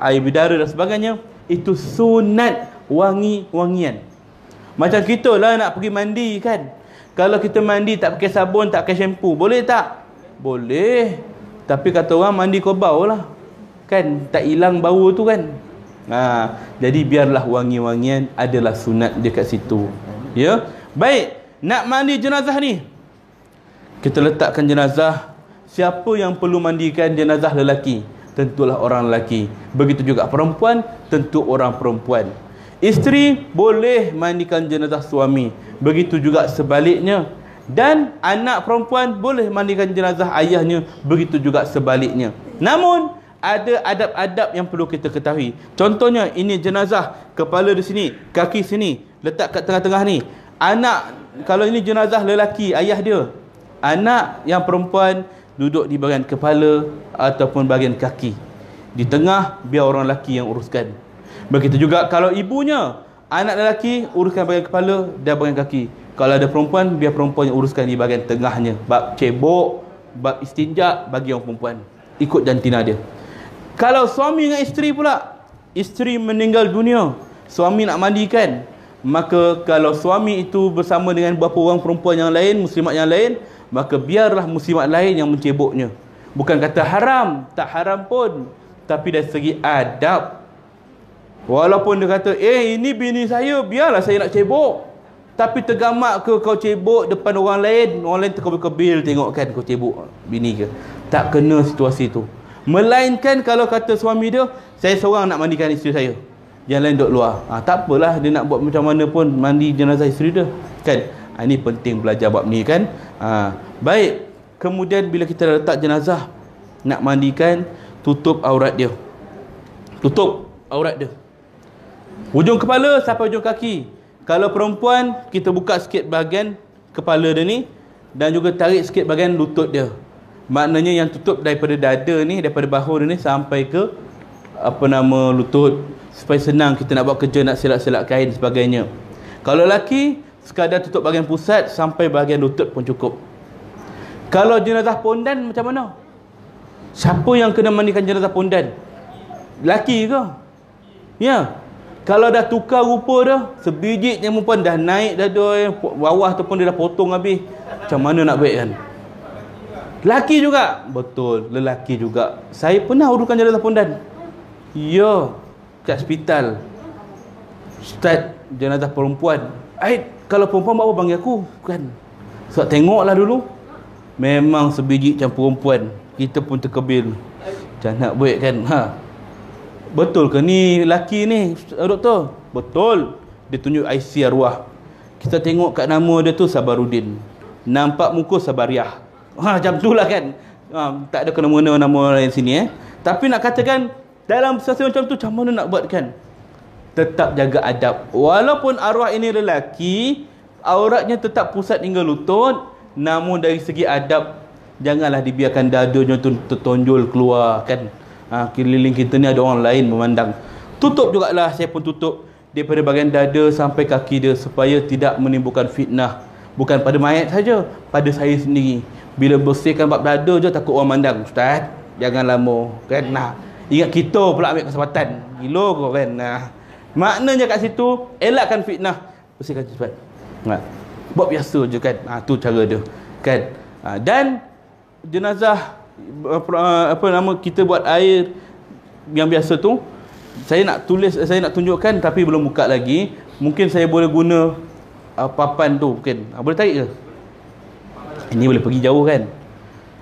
A: air bidara dan sebagainya itu sunat wangi-wangian. Macam kita lah nak pergi mandi kan kalau kita mandi tak pakai sabun, tak pakai shampoo, boleh tak? Boleh. Tapi kata orang mandi kau bau lah. Kan? Tak hilang bau tu kan? Ha, jadi biarlah wangi-wangian adalah sunat dia kat situ. Ya? Baik. Nak mandi jenazah ni. Kita letakkan jenazah. Siapa yang perlu mandikan jenazah lelaki? Tentulah orang lelaki. Begitu juga perempuan, tentu orang perempuan. Isteri boleh mandikan jenazah suami. Begitu juga sebaliknya. Dan anak perempuan boleh mandikan jenazah ayahnya. Begitu juga sebaliknya. Namun, ada adab-adab yang perlu kita ketahui. Contohnya, ini jenazah. Kepala di sini, kaki sini. Letak kat tengah-tengah ni. Anak, kalau ini jenazah lelaki, ayah dia. Anak yang perempuan duduk di bahagian kepala ataupun bahagian kaki. Di tengah, biar orang lelaki yang uruskan. Begitu juga kalau ibunya Anak lelaki uruskan bahagian kepala dan bahagian kaki. Kalau ada perempuan, biar perempuan yang uruskan di bahagian tengahnya. Bab cebok, bab istinja bagi orang perempuan. Ikut jantina dia. Kalau suami dengan isteri pula, isteri meninggal dunia, suami nak mandikan, maka kalau suami itu bersama dengan beberapa orang perempuan yang lain, muslimat yang lain, maka biarlah muslimat lain yang menceboknya. Bukan kata haram, tak haram pun. Tapi dari segi adab, Walaupun dia kata, eh ini bini saya, biarlah saya nak cebok. Tapi tergamak ke kau cebok depan orang lain, orang lain terkebil-kebil tengok kan kau cebok bini ke. Tak kena situasi tu. Melainkan kalau kata suami dia, saya seorang nak mandikan isteri saya. Yang lain duduk luar. Ha, tak apalah dia nak buat macam mana pun mandi jenazah isteri dia. Kan? Ha, ini penting belajar bab ni kan. Ha, baik. Kemudian bila kita letak jenazah, nak mandikan, tutup aurat dia. Tutup aurat dia. Hujung kepala sampai hujung kaki. Kalau perempuan, kita buka sikit bahagian kepala dia ni dan juga tarik sikit bahagian lutut dia. Maknanya yang tutup daripada dada ni, daripada bahu dia ni sampai ke apa nama lutut supaya senang kita nak buat kerja nak silap-silap kain sebagainya. Kalau lelaki, sekadar tutup bahagian pusat sampai bahagian lutut pun cukup. Kalau jenazah pondan macam mana? Siapa yang kena mandikan jenazah pondan? Laki ke? Ya. Kalau dah tukar rupa dah, sebiji yang pun dah naik dah doi, bawah tu pun dia dah potong habis. Macam mana nak baik kan? Lelaki juga. Betul, lelaki juga. Saya pernah uruskan jenazah pondan. Ya, kat hospital. Start jenazah perempuan. Aid, kalau perempuan buat apa panggil aku? Kan? Sebab tengoklah dulu. Memang sebiji macam perempuan. Kita pun terkebil. Macam nak buat kan? Ha. Betul ke ni laki ni doktor? Betul. Dia tunjuk IC arwah. Kita tengok kat nama dia tu Sabarudin. Nampak muka Sabariah. Ha macam tu lah kan. Ha, tak ada kena-mena nama lain sini eh. Tapi nak katakan dalam situasi macam tu macam mana nak buat kan? Tetap jaga adab. Walaupun arwah ini lelaki, auratnya tetap pusat hingga lutut, namun dari segi adab janganlah dibiarkan dadanya tu tertonjol keluar kan ha, keliling kita ni ada orang lain memandang. Tutup juga lah saya pun tutup daripada bahagian dada sampai kaki dia supaya tidak menimbulkan fitnah. Bukan pada mayat saja pada saya sendiri. Bila bersihkan bab dada je takut orang mandang ustaz jangan lama kan? Nah ingat kita pula ambil kesempatan. Gila kau kan? Nah maknanya kat situ elakkan fitnah. Bersihkan cepat. Nah buat biasa je kan? Ha, tu cara dia kan? Ha, dan jenazah apa nama kita buat air yang biasa tu saya nak tulis saya nak tunjukkan tapi belum buka lagi mungkin saya boleh guna uh, papan tu mungkin uh, boleh tarik ke Ini boleh pergi jauh kan?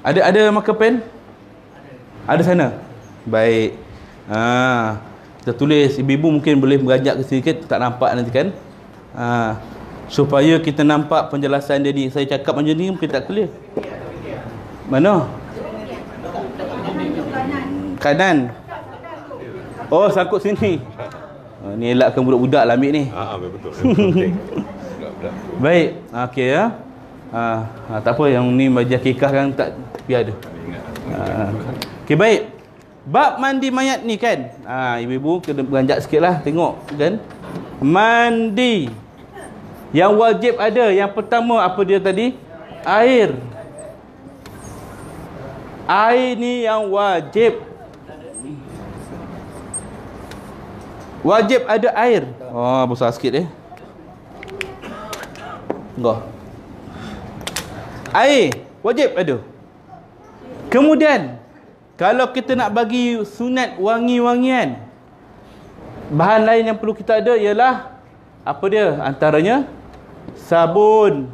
A: Ada ada marker pen? Ada sana? Baik. Ha, kita tulis ibu-ibu mungkin boleh beranjak ke sedikit tak nampak nanti kan? Ha, supaya kita nampak penjelasan dia ni. Saya cakap macam ni mungkin tak clear. Mana? Kanan. Oh, sangkut sini. Ha, ni elakkan budak-budak lah ambil ni.
B: Ah, ah betul.
A: Baik. Okey ya. Ha, ha, tak apa yang ni majlis kekah kan tak biar ada. Ha. Okey baik. Bab mandi mayat ni kan. Ha, ibu-ibu kena beranjak sikitlah tengok kan. Mandi. Yang wajib ada yang pertama apa dia tadi? Air. Air ni yang wajib. Wajib ada air. Oh, besar sikit eh. Enggak. Air wajib ada. Kemudian kalau kita nak bagi sunat wangi-wangian bahan lain yang perlu kita ada ialah apa dia? Antaranya sabun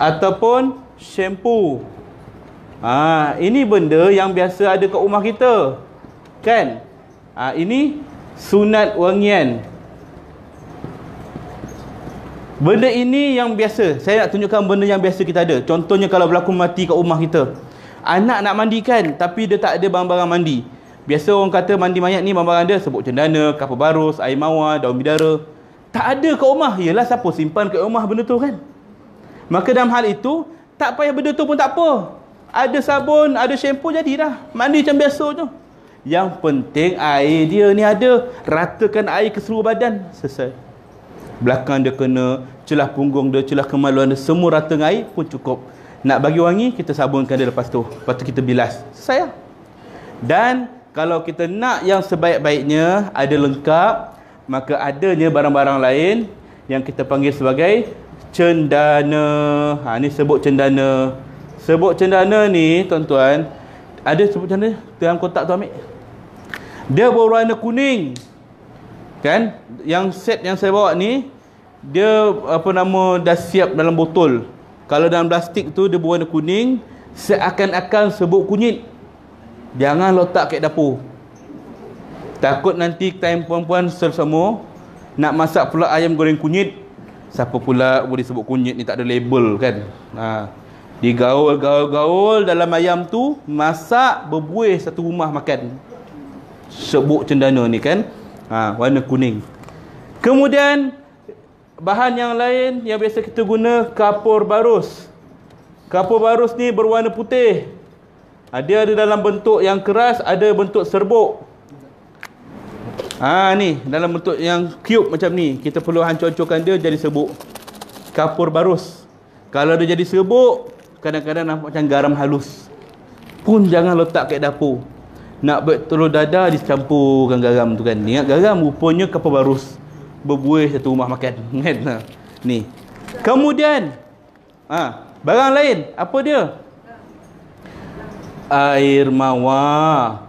A: ataupun shampoo. Ha, ini benda yang biasa ada kat rumah kita. Kan? Ha, ini sunat wangian. Benda ini yang biasa. Saya nak tunjukkan benda yang biasa kita ada. Contohnya kalau berlaku mati kat rumah kita. Anak nak mandikan tapi dia tak ada barang-barang mandi. Biasa orang kata mandi mayat ni barang-barang dia sebut cendana kapur barus air mawar daun bidara. Tak ada kat rumah. Ialah siapa simpan kat rumah benda tu kan? Maka dalam hal itu tak payah benda tu pun tak apa. Ada sabun ada shampoo jadi dah mandi macam biasa je yang penting air dia ni ada. Ratakan air ke seluruh badan. Selesai. Belakang dia kena, celah punggung dia, celah kemaluan dia. Semua rata dengan air pun cukup. Nak bagi wangi, kita sabunkan dia lepas tu. Lepas tu kita bilas. Selesai lah. Dan kalau kita nak yang sebaik-baiknya, ada lengkap, maka adanya barang-barang lain yang kita panggil sebagai cendana. Ha, ni sebut cendana. Sebut cendana ni, tuan-tuan, ada sebut cendana dalam kotak tu ambil. Dia berwarna kuning. Kan? Yang set yang saya bawa ni dia apa nama dah siap dalam botol. Kalau dalam plastik tu dia berwarna kuning, seakan-akan sebut kunyit. Jangan letak kat dapur. Takut nanti time puan-puan semua nak masak pula ayam goreng kunyit. Siapa pula boleh sebut kunyit ni tak ada label kan? Ha. Digaul-gaul-gaul dalam ayam tu, masak berbuih satu rumah makan sebut cendana ni kan? Ha, warna kuning. Kemudian bahan yang lain yang biasa kita guna kapur barus. Kapur barus ni berwarna putih. Ha, dia ada dalam bentuk yang keras ada bentuk serbuk. Ha, ni dalam bentuk yang cube macam ni. Kita perlu hancur-hancurkan dia jadi serbuk. Kapur barus. Kalau dia jadi serbuk kadang-kadang nampak macam garam halus. Pun jangan letak kat dapur nak buat telur dadah dicampurkan garam tu kan. Ingat garam rupanya kapal barus berbuih satu rumah makan kan? Ha. ni. Kemudian ha, barang lain apa dia? Air mawar.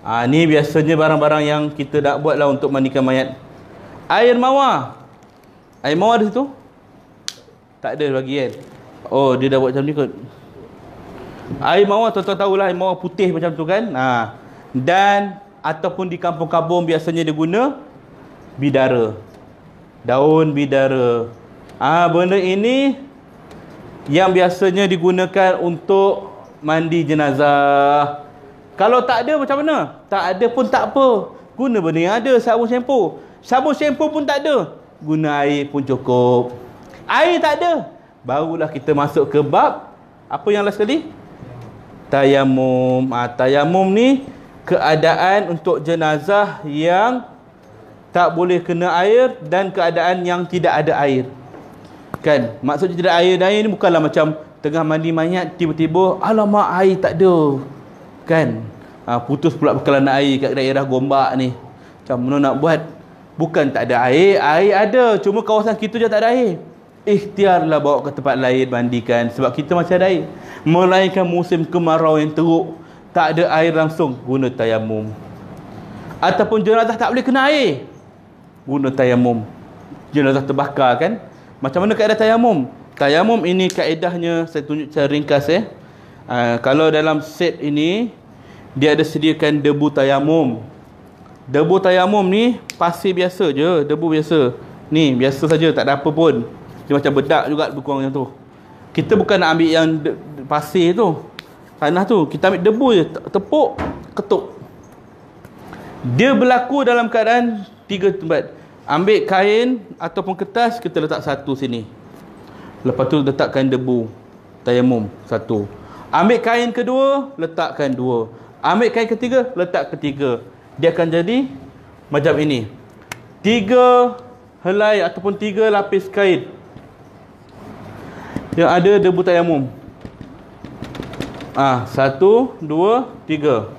A: Ha, ni biasanya barang-barang yang kita nak buat lah untuk mandikan mayat. Air mawar. Air mawar di situ? Tak ada bagi kan? Oh dia dah buat macam ni kot Air mawar tuan-tuan tahulah air mawar putih macam tu kan. Ha. Dan ataupun di kampung-kampung biasanya dia guna bidara. Daun bidara. Ah ha, benda ini yang biasanya digunakan untuk mandi jenazah. Kalau tak ada macam mana? Tak ada pun tak apa. Guna benda yang ada sabun shampoo. Sabun shampoo pun tak ada. Guna air pun cukup. Air tak ada. Barulah kita masuk ke bab apa yang last kali? Tayamum. Ha, tayamum ni keadaan untuk jenazah yang tak boleh kena air dan keadaan yang tidak ada air. Kan? Maksudnya tidak air dan air ni bukanlah macam tengah mandi mayat tiba-tiba alamak air tak ada. Kan? Ha, putus pula bekalan air kat daerah Gombak ni. Macam mana nak buat? Bukan tak ada air, air ada. Cuma kawasan kita je tak ada air ikhtiarlah bawa ke tempat lain mandikan sebab kita masih ada air melainkan musim kemarau yang teruk tak ada air langsung guna tayamum ataupun jenazah tak boleh kena air guna tayamum jenazah terbakar kan macam mana keadaan tayamum Tayamum ini kaedahnya saya tunjuk secara ringkas eh. Uh, kalau dalam set ini dia ada sediakan debu tayamum. Debu tayamum ni pasir biasa je, debu biasa. Ni biasa saja tak ada apa pun. Dia macam bedak juga lebih kurang macam tu. Kita bukan nak ambil yang pasir tu. Tanah tu, kita ambil debu je, tepuk, ketuk. Dia berlaku dalam keadaan tiga tempat. Ambil kain ataupun kertas, kita letak satu sini. Lepas tu letakkan debu tayamum satu. Ambil kain kedua, letakkan dua. Ambil kain ketiga, letak ketiga. Dia akan jadi macam ini. Tiga helai ataupun tiga lapis kain yang ada debu tayamum. Ah, satu, dua, tiga.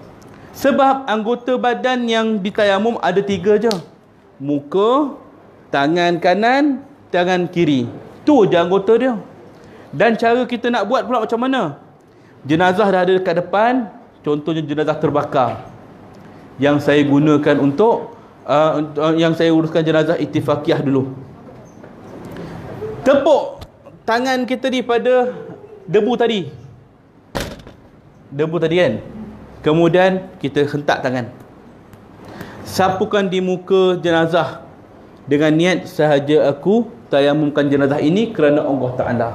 A: Sebab anggota badan yang ditayamum ada tiga je. Muka, tangan kanan, tangan kiri. Tu je anggota dia. Dan cara kita nak buat pula macam mana? Jenazah dah ada dekat depan, contohnya jenazah terbakar. Yang saya gunakan untuk uh, yang saya uruskan jenazah ittifaqiyah dulu. Tepuk tangan kita ni pada debu tadi. Debu tadi kan? Kemudian kita hentak tangan. Sapukan di muka jenazah dengan niat sahaja aku tayamumkan jenazah ini kerana Allah Taala.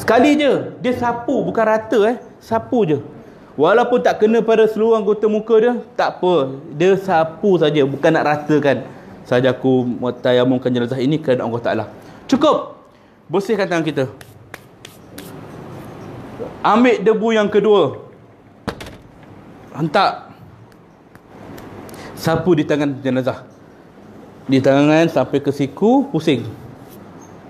A: Sekali je dia sapu bukan rata eh, sapu je. Walaupun tak kena pada seluruh anggota muka dia, tak apa. Dia sapu saja, bukan nak ratakan. Sahaja aku tayamumkan jenazah ini kerana Allah Taala. Cukup. Bersihkan tangan kita. Ambil debu yang kedua. Hentak. Sapu di tangan jenazah. Di tangan sampai ke siku, pusing.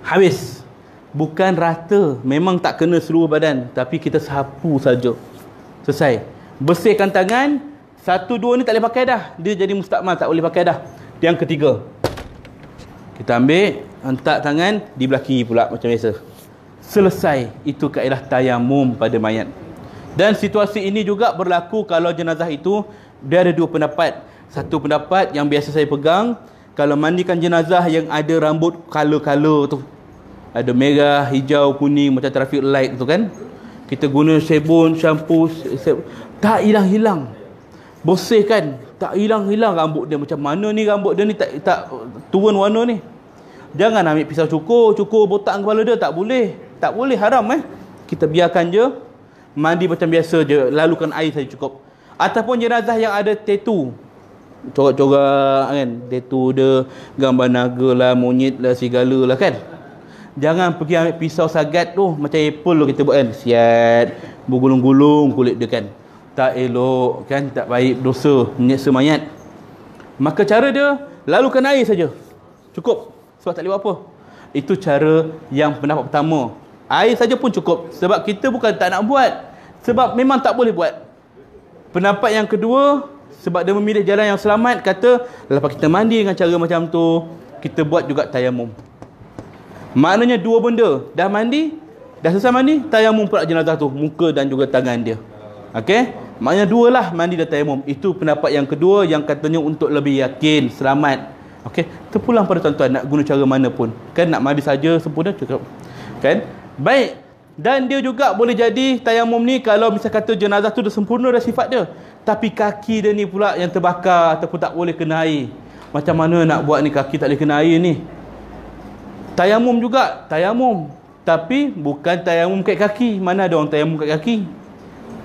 A: Habis. Bukan rata. Memang tak kena seluruh badan. Tapi kita sapu saja. Selesai. Bersihkan tangan. Satu, dua ni tak boleh pakai dah. Dia jadi mustakmal. Tak boleh pakai dah. Yang ketiga. Kita ambil. Hentak tangan. Di belah kiri pula. Macam biasa. Selesai. Itu kaedah tayamum pada mayat. Dan situasi ini juga berlaku kalau jenazah itu dia ada dua pendapat. Satu pendapat yang biasa saya pegang, kalau mandikan jenazah yang ada rambut color-color tu. Ada merah, hijau, kuning macam traffic light tu kan. Kita guna sabun, shampoo, se- tak hilang-hilang. Bersihkan, tak hilang-hilang rambut dia macam mana ni rambut dia ni tak tak turun warna ni. Jangan ambil pisau cukur, cukur botak kepala dia tak boleh. Tak boleh haram eh. Kita biarkan je mandi macam biasa je lalukan air saja cukup. Ataupun jenazah yang ada tattoo. Corak-corak kan? Tattoo dia gambar naga lah monyet lah segala lah kan? Jangan pergi ambil pisau sagat tu. Macam apple kita buat kan? Siat. Bergulung-gulung kulit dia kan? Tak elok kan? Tak baik dosa menyeksa mayat maka cara dia lalukan air saja. Cukup. Sebab tak boleh buat apa. Itu cara yang pendapat pertama Air saja pun cukup sebab kita bukan tak nak buat. Sebab memang tak boleh buat. Pendapat yang kedua sebab dia memilih jalan yang selamat kata lepas kita mandi dengan cara macam tu kita buat juga tayamum. Maknanya dua benda. Dah mandi, dah selesai mandi, tayamum pula jenazah tu, muka dan juga tangan dia. Okey? Maknanya dua lah mandi dan tayamum. Itu pendapat yang kedua yang katanya untuk lebih yakin, selamat. Okey? Terpulang pada tuan-tuan nak guna cara mana pun. Kan nak mandi saja sempurna cukup. Kan? Baik. Dan dia juga boleh jadi tayamum ni kalau misal kata jenazah tu dah sempurna dah sifat dia. Tapi kaki dia ni pula yang terbakar ataupun tak boleh kena air. Macam mana nak buat ni kaki tak boleh kena air ni? Tayamum juga, tayamum. Tapi bukan tayamum kat kaki. Mana ada orang tayamum kat kaki?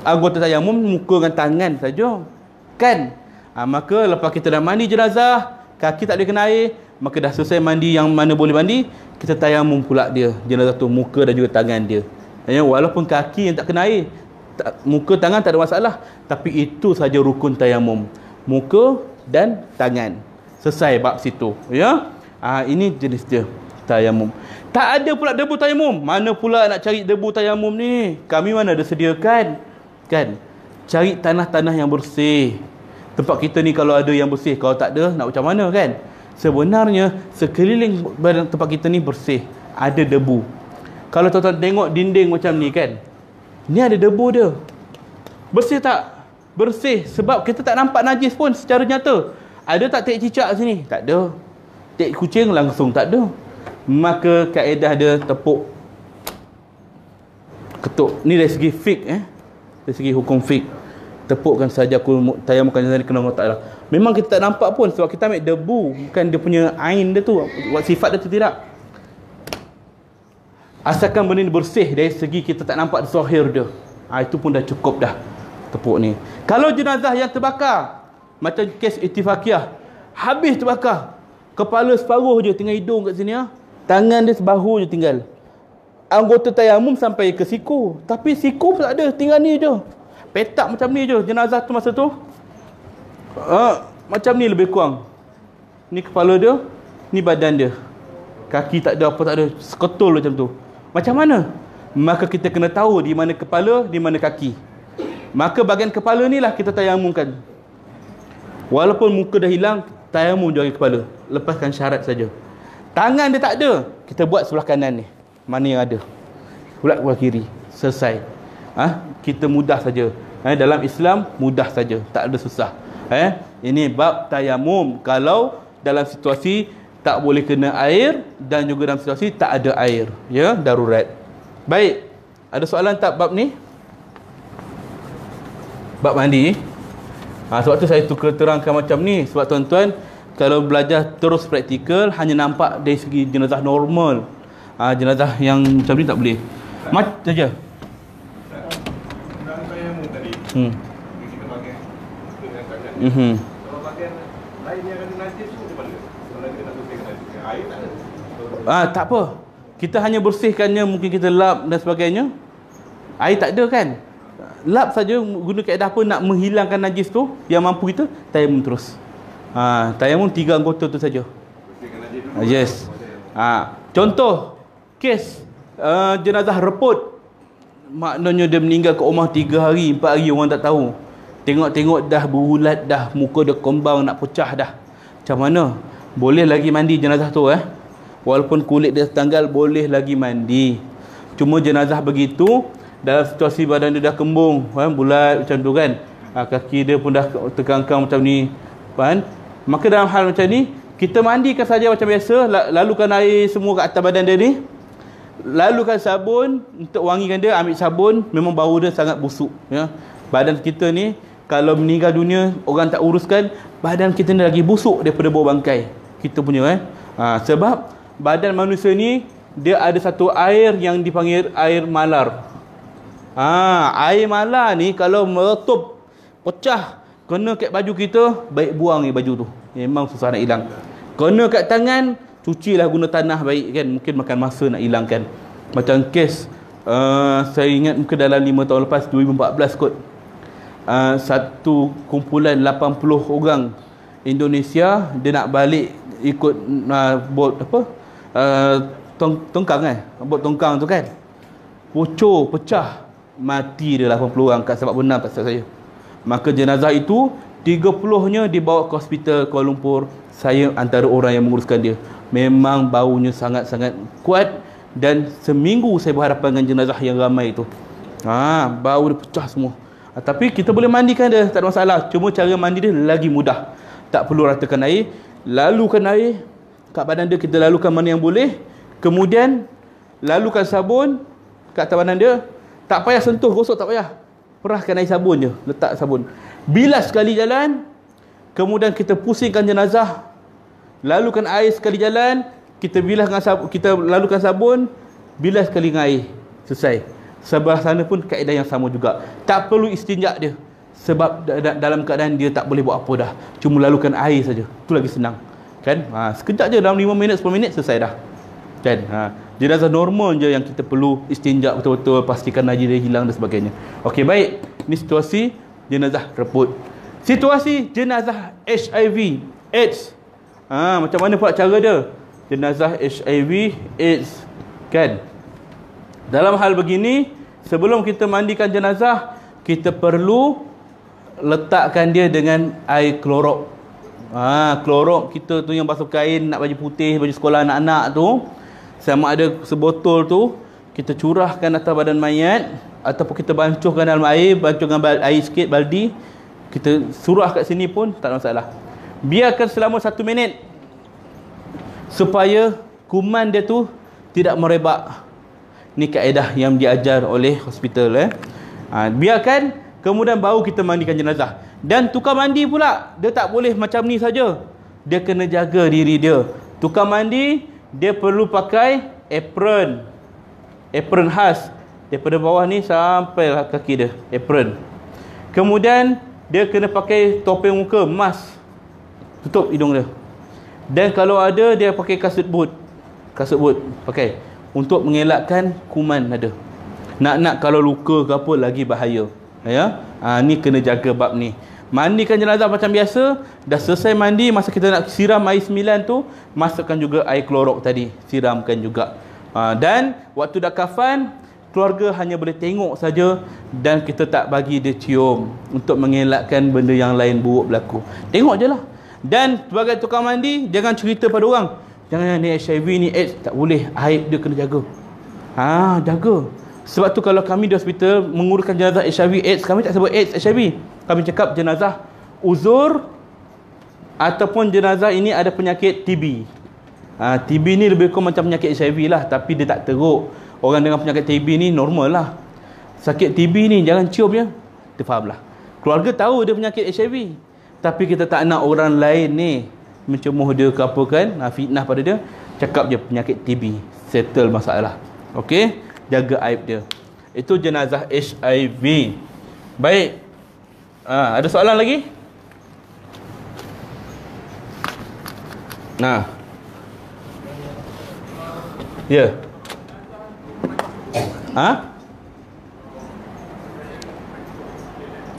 A: Anggota tayamum muka dengan tangan saja. Kan? Ha, maka lepas kita dah mandi jenazah, kaki tak boleh kena air, maka dah selesai mandi yang mana boleh mandi, kita tayamum pula dia jenazah tu muka dan juga tangan dia. Ya, walaupun kaki yang tak kena air tak, muka tangan tak ada masalah tapi itu saja rukun tayamum. Muka dan tangan. Selesai bab situ ya? Ha, ini jenis dia tayamum. Tak ada pula debu tayamum. Mana pula nak cari debu tayamum ni? Kami mana ada sediakan kan? Cari tanah-tanah yang bersih. Tempat kita ni kalau ada yang bersih kalau tak ada nak macam mana kan sebenarnya sekeliling tempat kita ni bersih ada debu. Kalau tuan-tuan tengok dinding macam ni kan ni ada debu dia. Bersih tak? Bersih sebab kita tak nampak najis pun secara nyata. Ada tak tek cicak sini? Tak ada. Tek kucing langsung tak ada. Maka kaedah dia tepuk. Ketuk. Ni dari segi fik eh? Dari segi hukum fik tepukkan saja aku tayamumkan jenazah kena Allah Taala memang kita tak nampak pun sebab kita ambil debu bukan dia punya ain dia tu sifat dia tu tidak. Asalkan benda ni bersih dari segi kita tak nampak zahir dia. Ha, itu pun dah cukup dah tepuk ni. Kalau jenazah yang terbakar macam kes itifakiyah habis terbakar kepala separuh je tinggal hidung kat sini ha? tangan dia sebahu je tinggal. Anggota tayamum sampai ke siku tapi siku pun tak ada tinggal ni je. Petak macam ni je jenazah tu masa tu uh, macam ni lebih kurang. Ni kepala dia ni badan dia. Kaki tak ada apa tak ada. Seketul macam tu. Macam mana? Maka kita kena tahu di mana kepala di mana kaki. Maka bahagian kepala ni lah kita tayamumkan. Walaupun muka dah hilang tayamum je kepala. Lepaskan syarat saja. Tangan dia tak ada kita buat sebelah kanan ni. Mana yang ada? Pula ke kiri. Selesai. Ha? kita mudah saja. Eh, dalam Islam mudah saja. Tak ada susah eh? Ini bab tayamum. Kalau dalam situasi tak boleh kena air dan juga dalam situasi tak ada air. Ya darurat. Baik. Ada soalan tak bab ni? Bab mandi? Ha, sebab tu saya tukar terangkan macam ni. Sebab tuan-tuan kalau belajar terus praktikal hanya nampak dari segi jenazah normal. Uh, jenazah yang macam ni tak boleh. Macam saja. Hmm. Mhm. Ah tak apa. Kita hanya bersihkannya mungkin kita lap dan sebagainya. Air tak ada kan? Lap saja guna kaedah apa nak menghilangkan najis tu yang mampu kita tayamum terus. Ha, tayamum tiga anggota tu saja. Yes. Ha, contoh kes uh, jenazah reput maknanya dia meninggal ke rumah 3 hari 4 hari orang tak tahu tengok-tengok dah berulat dah muka dia kembang nak pecah dah. Macam mana? Boleh lagi mandi jenazah tu eh? Walaupun kulit dia tanggal boleh lagi mandi. Cuma jenazah begitu dalam situasi badan dia dah kembung kan bulat macam tu kan? Ha, kaki dia pun dah terkangkang macam ni. Kan maka dalam hal macam ni kita mandikan saja macam biasa lalukan air semua kat atas badan dia ni. Lalukan sabun untuk wangikan dia ambil sabun memang bau dia sangat busuk ya. Badan kita ni kalau meninggal dunia orang tak uruskan badan kita ni lagi busuk daripada bau bangkai. Kita punya eh. Ha, sebab badan manusia ni dia ada satu air yang dipanggil air malar. Ha, air malar ni kalau meletup pecah kena kat baju kita baik buang ni baju tu. Memang susah nak hilang. Kena kat tangan cucilah guna tanah baik kan. Mungkin makan masa nak hilangkan. Macam kes uh, saya ingat mungkin dalam 5 tahun lepas 2014 kot uh, satu kumpulan 80 orang Indonesia dia nak balik ikut uh, bot apa? Uh, tong, tongkang eh? Bot tongkang tu kan? Bocor pecah. Mati dia 80 orang kat sebab benar pasal saya. Maka jenazah itu 30 nya dibawa ke hospital Kuala Lumpur. Saya antara orang yang menguruskan dia. Memang baunya sangat-sangat kuat dan seminggu saya berhadapan dengan jenazah yang ramai itu. Ha, bau dia pecah semua tapi kita boleh mandikan dia tak ada masalah. Cuma cara mandi dia lagi mudah. Tak perlu ratakan air lalukan air kat badan dia kita lalukan mana yang boleh. Kemudian lalukan sabun kat atas badan dia. Tak payah sentuh gosok tak payah. Perahkan air sabun je letak sabun. Bilas sekali jalan kemudian kita pusingkan jenazah lalukan air sekali jalan kita bilas dengan sabun, kita lalukan sabun bilas sekali dengan air. Selesai sebelah sana pun kaedah yang sama juga. Tak perlu istinjak dia. Sebab dalam keadaan dia tak boleh buat apa dah. Cuma lalukan air saja. Tu lagi senang. Kan? Ha, sekejap je. Dalam 5 minit 10 minit selesai dah. Kan? Ha, jenazah normal je yang kita perlu istinjak betul-betul pastikan najis dia hilang dan sebagainya. Okey baik. Ni situasi jenazah reput situasi jenazah HIV AIDS. Ha, macam mana pula cara dia? Jenazah HIV AIDS. Kan? Dalam hal begini, sebelum kita mandikan jenazah, kita perlu letakkan dia dengan air klorok. Ha, klorok kita tu yang basuh kain nak baju putih, baju sekolah anak-anak tu, sama ada sebotol tu, kita curahkan atas badan mayat ataupun kita bancuhkan dalam air, bancuhkan air sikit baldi, kita surah kat sini pun tak ada masalah biarkan selama satu minit supaya kuman dia tu tidak merebak Ni kaedah yang diajar oleh hospital eh. Ha, biarkan kemudian baru kita mandikan jenazah. Dan tukar mandi pula, dia tak boleh macam ni saja. Dia kena jaga diri dia. Tukar mandi, dia perlu pakai apron. Apron khas. Daripada bawah ni sampai kaki dia. Apron. Kemudian, dia kena pakai topeng muka, mask. Tutup hidung dia. Dan kalau ada, dia pakai kasut boot. Kasut boot. Pakai. Untuk mengelakkan kuman ada. Nak-nak kalau luka ke apa, lagi bahaya. Ya? Ha, ni kena jaga bab ni. Mandikan jenazah macam biasa Dah selesai mandi Masa kita nak siram air sembilan tu Masukkan juga air klorok tadi Siramkan juga ha, Dan Waktu dah kafan Keluarga hanya boleh tengok saja Dan kita tak bagi dia cium Untuk mengelakkan benda yang lain buruk berlaku Tengok je lah Dan sebagai tukang mandi Jangan cerita pada orang Jangan ni HIV ni AIDS Tak boleh Aib dia kena jaga Ah, Jaga sebab tu kalau kami di hospital menguruskan jenazah HIV AIDS, kami tak sebut AIDS HIV. Kami cakap jenazah uzur ataupun jenazah ini ada penyakit TB. Ha, TB ni lebih kurang macam penyakit HIV lah tapi dia tak teruk. Orang dengan penyakit TB ni normal lah. Sakit TB ni jangan cium je. Dia faham lah. Keluarga tahu dia penyakit HIV. Tapi kita tak nak orang lain ni mencemuh dia ke apa kan, ha, fitnah pada dia. Cakap je penyakit TB. Settle masalah. Okey? jaga aib dia. Itu jenazah HIV. Baik. Ha, ada soalan lagi? Nah. Ya. Ha?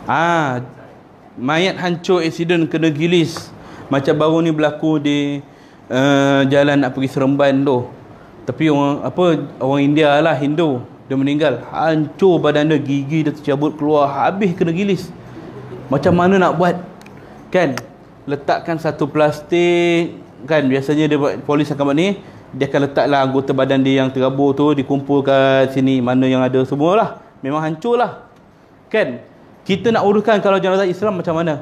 A: Ah, mayat hancur aksiden kena gilis. Macam baru ni berlaku di uh, jalan nak pergi Seremban tu. Tapi orang apa orang India lah Hindu. Dia meninggal. Hancur badan dia gigi dia tercabut keluar. Habis kena gilis. Macam mana nak buat? Kan? Letakkan satu plastik. Kan? Biasanya dia polis akan buat ni. Dia akan letaklah anggota badan dia yang terabur tu dikumpulkan sini mana yang ada semualah. Memang hancur lah. Kan? Kita nak uruskan kalau jenazah Islam macam mana?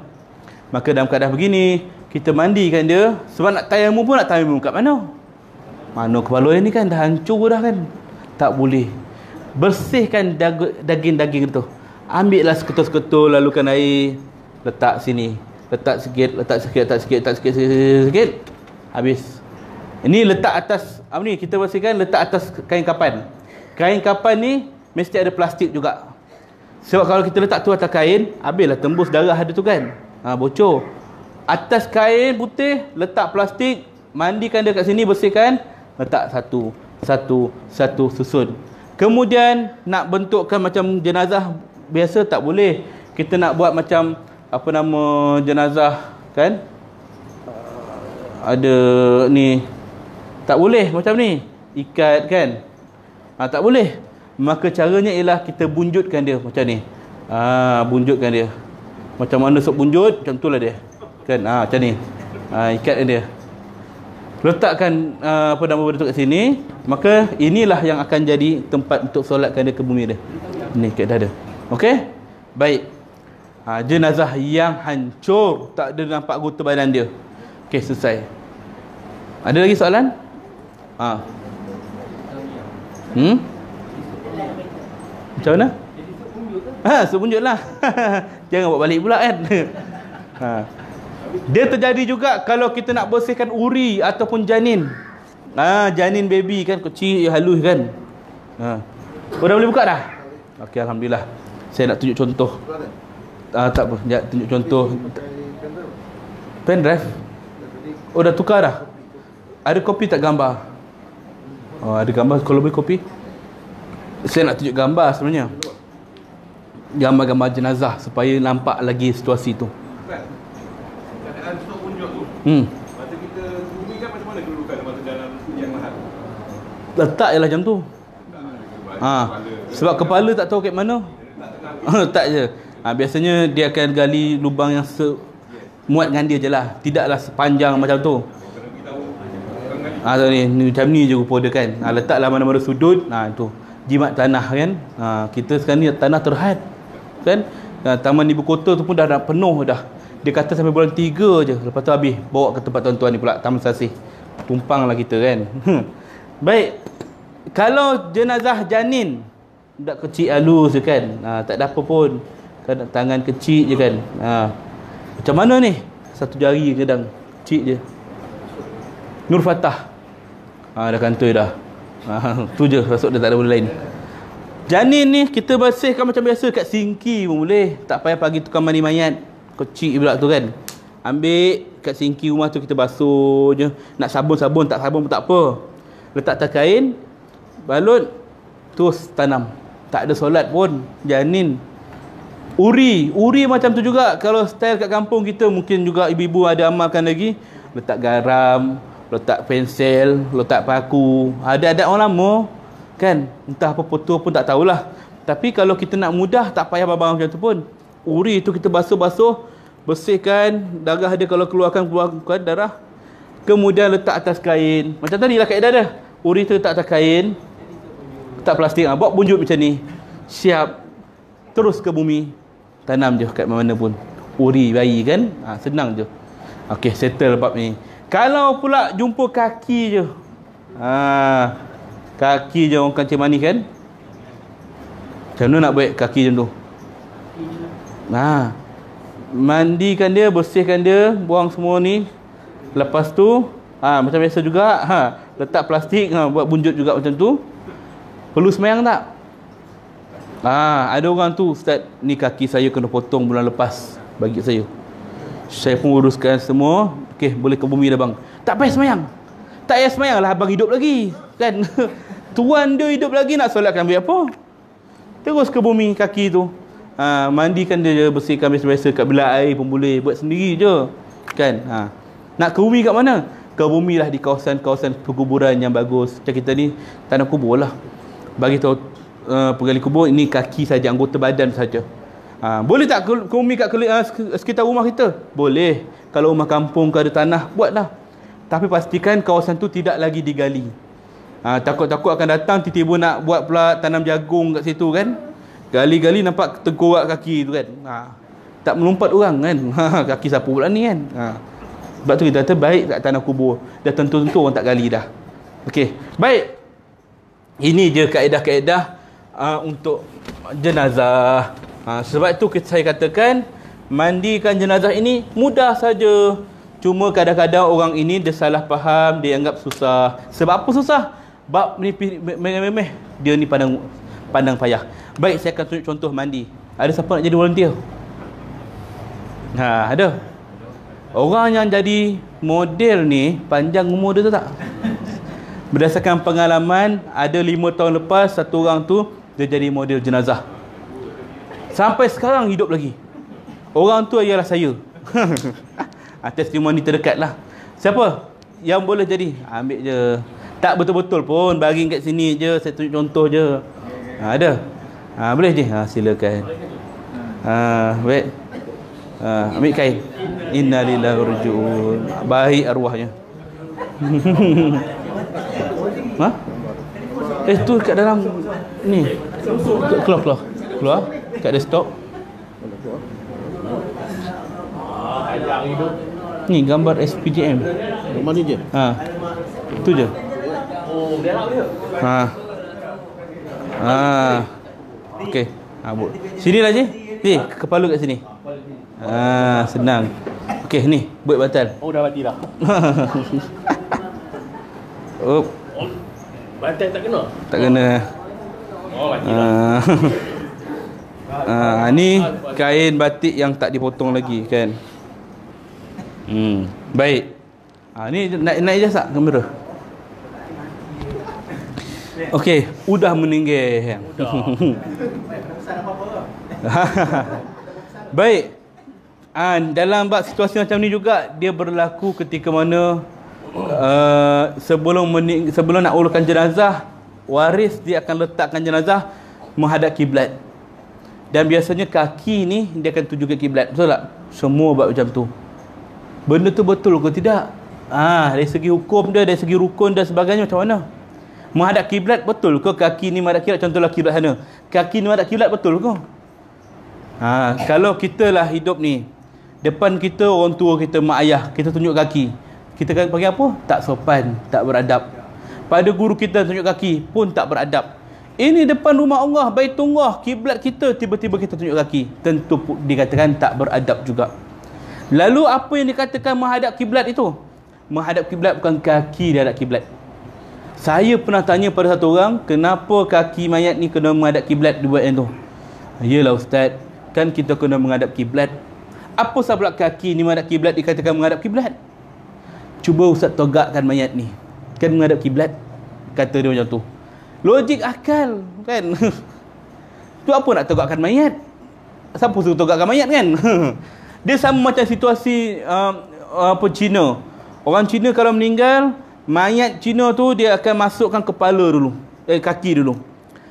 A: Maka dalam keadaan begini kita mandikan dia sebab nak tayamum pun nak tayamum kat mana mana kepala ni kan dah hancur dah kan. Tak boleh. Bersihkan daging-daging tu. Ambil lah seketul-seketul lalukan air. Letak sini. Letak sikit, letak sikit, letak sikit, letak sikit, sikit, sikit, sikit. Habis. Ini letak atas, apa ni kita bersihkan, letak atas kain kapan. Kain kapan ni mesti ada plastik juga. Sebab kalau kita letak tu atas kain, habislah tembus darah ada tu kan. Ha, bocor. Atas kain putih, letak plastik, mandikan dia kat sini, bersihkan letak satu satu satu susun. Kemudian nak bentukkan macam jenazah biasa tak boleh. Kita nak buat macam apa nama jenazah kan? Ada ni tak boleh macam ni. Ikat kan? Ha, tak boleh. Maka caranya ialah kita bunjutkan dia macam ni. Ha, bunjutkan dia. Macam mana sok bunjut macam itulah dia kan ha, macam ni. Ha, ikatkan dia. Letakkan uh, apa nama benda tu kat sini. Maka inilah yang akan jadi tempat untuk solatkan dia ke bumi dia. Ni kat dada okey baik. Ha, jenazah yang hancur. Tak ada nampak anggota badan dia. Okey selesai. Ada lagi soalan? Ha hmm? Macam mana? Ha sebunjuk lah. Jangan buat balik pula kan? Ha dia terjadi juga kalau kita nak bersihkan uri ataupun janin. Ha, janin baby kan kecil halus kan. Ha. Oh, dah boleh buka dah? Okey alhamdulillah. Saya nak tunjuk contoh. Ah tak apa, jap tunjuk contoh. Pen drive. Oh dah tukar dah. Ada kopi tak gambar? Oh ada gambar kalau boleh kopi. Saya nak tunjuk gambar sebenarnya. Gambar-gambar jenazah supaya nampak lagi situasi tu. Hmm. Masa kita bumi kan macam mana kedudukan masa dalam yang lahat? Letak je lah jam tu. Ha. Sebab kepala tak tahu kat mana. Letak je. Ha, biasanya dia akan gali lubang yang se muat dengan dia je lah. Tidaklah sepanjang macam tu. Ha, tu ni, ni, macam ni je rupa dia kan. Ha, letaklah mana-mana sudut. Ha, tu. Jimat tanah kan. Ha, kita sekarang ni tanah terhad. Kan? Ha, taman ibu kota tu pun dah, dah penuh dah. Dia kata sampai bulan 3 je. Lepas tu habis Bawa ke tempat tuan-tuan ni pula. Taman Sasih. Tumpang lah kita kan. Hmm. Baik. Kalau jenazah janin budak kecil halus je kan. Ha, tak ada apa pun. Kan tangan kecil je kan. Ha. macam mana ni? Satu jari kadang. Kecil je. Nur Fatah. Ha, dah kantoi dah. Ha, tu je. Rasuk dia tak ada benda lain. Janin ni kita bersihkan macam biasa. Kat sinki pun boleh. Tak payah pagi tukang mandi mayat kecil pula tu kan. Ambil kat sinki rumah tu kita basuh je. Nak sabun-sabun tak sabun pun tak apa. Letak atas kain balut terus tanam. Tak ada solat pun janin. Uri uri macam tu juga. Kalau style kat kampung kita mungkin juga ibu-ibu ada amalkan lagi. Letak garam letak pensel letak paku. Ada ada orang lama kan? Entah apa foto pun tak tahulah. Tapi kalau kita nak mudah tak payah babang macam tu pun uri tu kita basuh-basuh bersihkan darah dia kalau keluarkan keluarkan darah. Kemudian letak atas kain. Macam tadi lah kaedah dia. Uri tu letak atas kain tak plastik. Ah buat bunjuk macam ni. Siap. Terus ke bumi. Tanam je kat mana pun. Uri bayi kan? Ha, senang je. Okey settle bab ni. Kalau pula jumpa kaki je. Ha, kaki je orang kancing manis kan? Macam mana nak buat kaki macam tu ha, mandikan dia bersihkan dia buang semua ni lepas tu ha, macam biasa juga ha, letak plastik ha, buat bunjut juga macam tu Perlu semayang tak? Ah, ada orang tu Ustaz, ni kaki saya kena potong bulan lepas bagi saya. Saya pun uruskan semua. Okey, boleh ke bumi dah bang. Tak payah semayang. Tak payah semayang lah abang hidup lagi. Kan? Tuan dia hidup lagi nak solatkan ambil apa? Terus ke bumi kaki tu. Ha, mandikan dia je, bersihkan biasa-biasa kat bilik air pun boleh. Buat sendiri je. Kan? Ha. Nak ke bumi kat mana? Ke bumi lah di kawasan-kawasan perkuburan yang bagus. Macam kita ni, tanah kubur lah bagi tahu uh, penggali kubur ini kaki saja anggota badan saja. Ha, boleh tak kumi kat uh, sekitar rumah kita? Boleh. Kalau rumah kampung ke ada tanah, buatlah. Tapi pastikan kawasan tu tidak lagi digali. Ha, takut-takut akan datang tiba-tiba nak buat pula tanam jagung kat situ kan. Gali-gali nampak tengkorak kaki tu kan. Ha, tak melompat orang kan. Ha, kaki siapa pula ni kan. Ha. Sebab tu kita kata baik kat tanah kubur. Dah tentu-tentu orang tak gali dah. Okey. Baik. Ini je kaedah-kaedah uh, untuk jenazah. Uh, sebab itu saya katakan mandikan jenazah ini mudah saja. Cuma kadang-kadang orang ini dia salah faham, dia anggap susah. Sebab apa susah? Bab ni memeh dia ni pandang pandang payah. Baik saya akan tunjuk contoh mandi. Ada siapa nak jadi volunteer? Ha, ada. Orang yang jadi model ni panjang umur dia tu tak? Berdasarkan pengalaman Ada lima tahun lepas Satu orang tu Dia jadi model jenazah Sampai sekarang hidup lagi Orang tu ialah saya ha, Testimoni terdekat lah Siapa? Yang boleh jadi Ambil je Tak betul-betul pun Bagi kat sini je Saya tunjuk contoh je ha, Ada? Ha, boleh je? Ha, silakan ha, Baik ha, Ambil kain Innalillahi rujun Baik arwahnya Ha? Eh tu kat dalam ni. Keluar keluar. Keluar kat desktop. Ni gambar SPJM.
B: Gambar ni je.
A: Ha. Tu je. Ha. Ha. Okey. Ha. Sini lah je. Ni, kepala kat sini. Ha, senang. Okey, ni, buat batal.
B: Oh, dah mati dah.
A: oh.
B: Bantai tak kena?
A: Tak kena.
B: Oh, mati
A: Ah. Ah, ni kain batik yang tak dipotong lagi kan. Hmm, baik. Ah ni naik naik je sak kamera. Okey, udah meninggal.
B: Udah.
A: baik. Ah dalam bab situasi macam ni juga dia berlaku ketika mana uh, sebelum mening- sebelum nak uruskan jenazah waris dia akan letakkan jenazah menghadap kiblat. Dan biasanya kaki ni dia akan tuju ke kiblat. Betul tak? Semua buat macam tu. Benda tu betul ke tidak? Ah dari segi hukum dia dari segi rukun dan sebagainya macam mana menghadap kiblat betul ke kaki ni menghadap kiblat? Contohlah kiblat sana. Kaki ni menghadap kiblat betul ke? Ha, kalau kita lah hidup ni depan kita orang tua kita mak ayah kita tunjuk kaki. Kita kan panggil apa? Tak sopan, tak beradab. pada guru kita tunjuk kaki pun tak beradab. Ini depan rumah Allah Baitullah kiblat kita tiba-tiba kita tunjuk kaki. Tentu dikatakan tak beradab juga. Lalu apa yang dikatakan menghadap kiblat itu? Menghadap kiblat bukan kaki dia hadap kiblat saya pernah tanya pada satu orang kenapa kaki mayat ni kena menghadap kiblat? Dibuat yang tu. Yalah ustaz. Kan kita kena menghadap kiblat. Apa sebab kaki ni menghadap kiblat? Dikatakan menghadap kiblat. Cuba ustaz togakkan mayat ni. Kan menghadap kiblat? Kata dia macam tu. Logik akal kan? Tu apa nak togakkan mayat? Siapa suruh togakkan mayat kan? Dia sama macam situasi uh, apa Cina. Orang Cina kalau meninggal mayat Cina tu dia akan masukkan kepala dulu. Eh kaki dulu.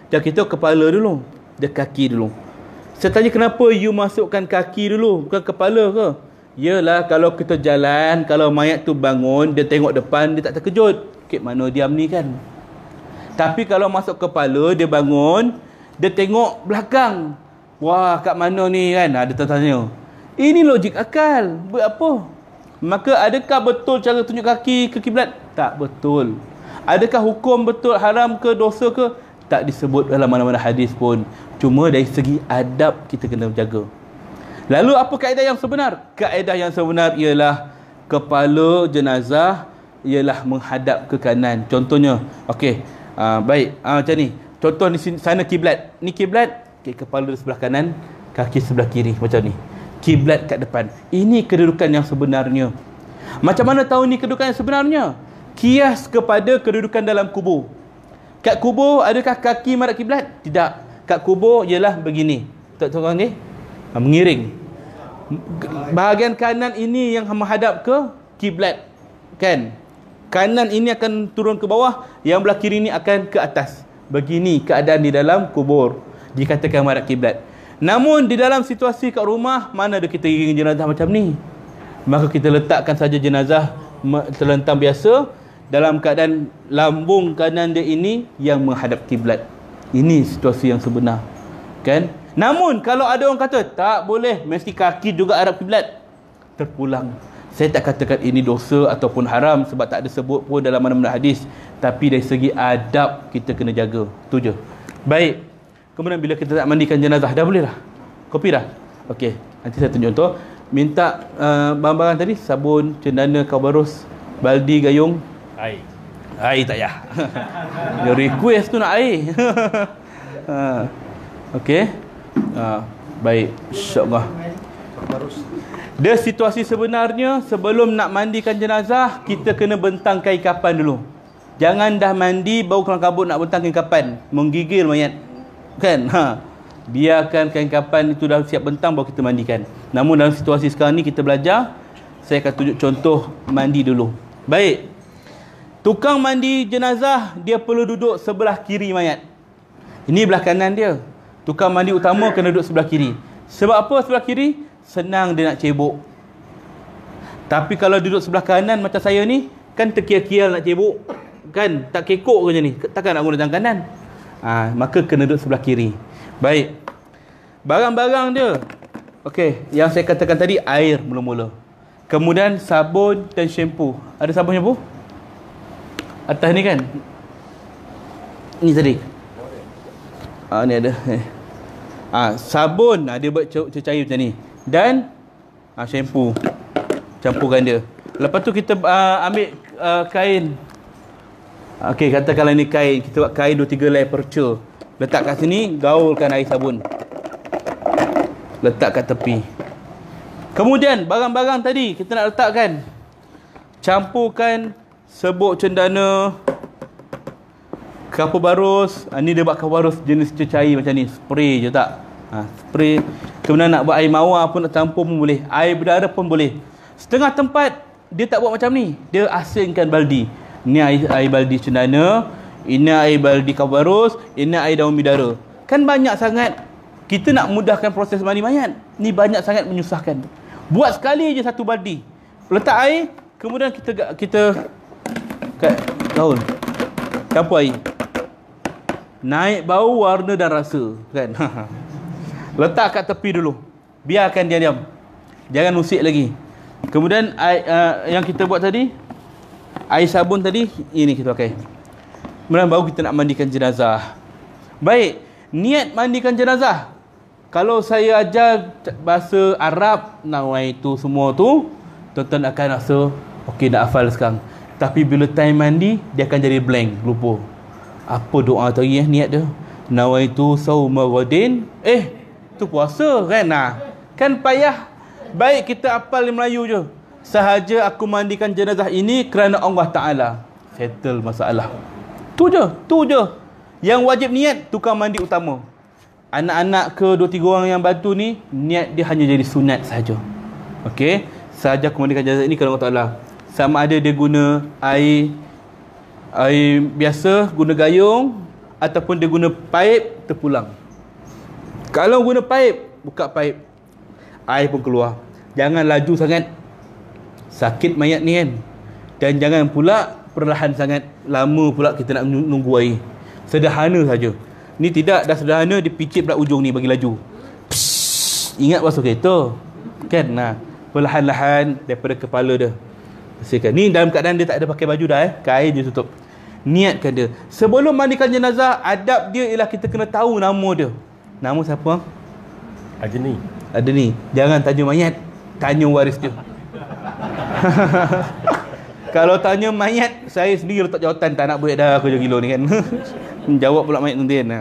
A: Dia kita kepala dulu dia kaki dulu. Saya tanya kenapa you masukkan kaki dulu? Bukan kepala ke? Yalah kalau kita jalan Kalau mayat tu bangun Dia tengok depan Dia tak terkejut. Kek mana diam ni kan? Tapi kalau masuk kepala Dia bangun Dia tengok belakang. Wah kat mana ni kan? Ada tanya Ini logik akal. Buat apa Maka adakah betul cara tunjuk kaki ke kiblat? Tak betul Adakah hukum betul haram ke dosa ke? Tak disebut dalam mana-mana hadis pun Cuma dari segi adab kita kena jaga Lalu apa kaedah yang sebenar? Kaedah yang sebenar ialah kepala jenazah ialah menghadap ke kanan. Contohnya, okey. Uh, baik, uh, macam ni. Contoh sini sana kiblat. Ni kiblat, okay, kepala sebelah kanan, kaki sebelah kiri macam ni. Kiblat kat depan. Ini kedudukan yang sebenarnya. Macam mana tahu ni kedudukan yang sebenarnya? Kias kepada kedudukan dalam kubur. Kat kubur adakah kaki madhab kiblat? Tidak. Kat kubur ialah begini. Tak tahu ni? Mengiring bahagian kanan ini yang menghadap ke kiblat kan kanan ini akan turun ke bawah yang belah kiri ini akan ke atas begini keadaan di dalam kubur dikatakan menghadap kiblat namun di dalam situasi kat rumah mana ada kita iring jenazah macam ni maka kita letakkan saja jenazah terlentang biasa dalam keadaan lambung kanan dia ini yang menghadap kiblat ini situasi yang sebenar kan Namun kalau ada orang kata tak boleh mesti kaki juga Arab kiblat terpulang. Saya tak katakan ini dosa ataupun haram sebab tak ada sebut pun dalam mana-mana hadis tapi dari segi adab kita kena jaga. Tu je. Baik. Kemudian bila kita tak mandikan jenazah dah boleh lah. Kopi dah. Okey. Nanti saya tunjuk contoh. Minta uh, barang-barang tadi sabun, cendana, kabarus, baldi, gayung,
B: air.
A: Air tak payah. Your request tu nak air. ha. Okey. Ha, baik, insya-Allah. Dia situasi sebenarnya sebelum nak mandikan jenazah, kita kena bentang kain kapan dulu. Jangan dah mandi bau kelang kabut nak bentang kain kapan, menggigil mayat. Kan? Ha. Biarkan kain kapan itu dah siap bentang baru kita mandikan. Namun dalam situasi sekarang ni kita belajar, saya akan tunjuk contoh mandi dulu. Baik. Tukang mandi jenazah dia perlu duduk sebelah kiri mayat. Ini belah kanan dia. Tukang mandi utama kena duduk sebelah kiri. Sebab apa sebelah kiri? Senang dia nak cebok. Tapi kalau duduk sebelah kanan macam saya ni, kan terkial-kial nak cebok. Kan? Tak kekok ke macam ni. Takkan nak guna tangan kanan. Ha, maka kena duduk sebelah kiri. Baik. Barang-barang dia. Okey, yang saya katakan tadi air mula-mula. Kemudian sabun dan shampoo. Ada sabun shampoo? Atas ni kan? Ni tadi. Ah ni ada. Eh. Ah, sabun dia buat cecair macam ni. Dan ah, shampoo. Campurkan dia. Lepas tu kita ah, ambil ah, kain. Okey, katakanlah ni kain. Kita buat kain 2 3 layer perca. Letak kat sini, gaulkan air sabun. Letak kat tepi. Kemudian barang-barang tadi kita nak letakkan. Campurkan sebuk cendana, kapur barus ha, ni dia buat kapur barus jenis cecair macam ni spray je tak ha, spray kemudian nak buat air mawar pun nak campur pun boleh air berdarah pun boleh setengah tempat dia tak buat macam ni dia asingkan baldi ni air, air baldi cendana ini air baldi kapur barus ini air daun bidara. Kan banyak sangat. Kita nak mudahkan proses mandi mayat ni banyak sangat menyusahkan. Buat sekali je satu baldi. Letak air kemudian kita kita kat daun. Campur air. Naik bau warna dan rasa kan? Letak kat tepi dulu. Biarkan dia diam. Jangan usik lagi. Kemudian air, uh, yang kita buat tadi air sabun tadi ini kita pakai Kemudian baru kita nak mandikan jenazah. Baik, niat mandikan jenazah. Kalau saya ajar bahasa Arab, nawai itu semua tu, tuan-tuan akan rasa, okey dah hafal sekarang. Tapi bila time mandi, dia akan jadi blank, lupa. Apa doa tadi eh, niat dia? Nawai itu sauma ghadin. Eh, tu puasa kan? Nah, kan payah. Baik kita hafal di Melayu je. Sahaja aku mandikan jenazah ini kerana Allah Ta'ala. Settle masalah. Tu je, tu je. Yang wajib niat, tukang mandi utama anak-anak ke dua tiga orang yang bantu ni niat dia hanya jadi sunat saja. Okey, sahaja kemandikan jenazah ini kerana Allah Taala. Sama ada dia guna air air biasa guna gayung ataupun dia guna paip terpulang. Kalau guna paip, buka paip. Air pun keluar. Jangan laju sangat. Sakit mayat ni kan. Dan jangan pula perlahan sangat. Lama pula kita nak nunggu air. Sederhana saja. Ni tidak dah sederhana dipicit pula ujung ni bagi laju. Psss, ingat masuk kereta. Kan? Nah, perlahan-lahan daripada kepala dia. Bersihkan. Ni dalam keadaan dia tak ada pakai baju dah eh. Kain je tutup. Niatkan dia. Sebelum mandikan jenazah, adab dia ialah kita kena tahu nama dia. Nama siapa?
B: Ada ni.
A: Ada ni. Jangan tanya mayat. Tanya waris dia. Kalau tanya mayat, saya sendiri letak jawatan tak nak buat dah kerja gila ni kan. Jawab pula mayat tuan ha.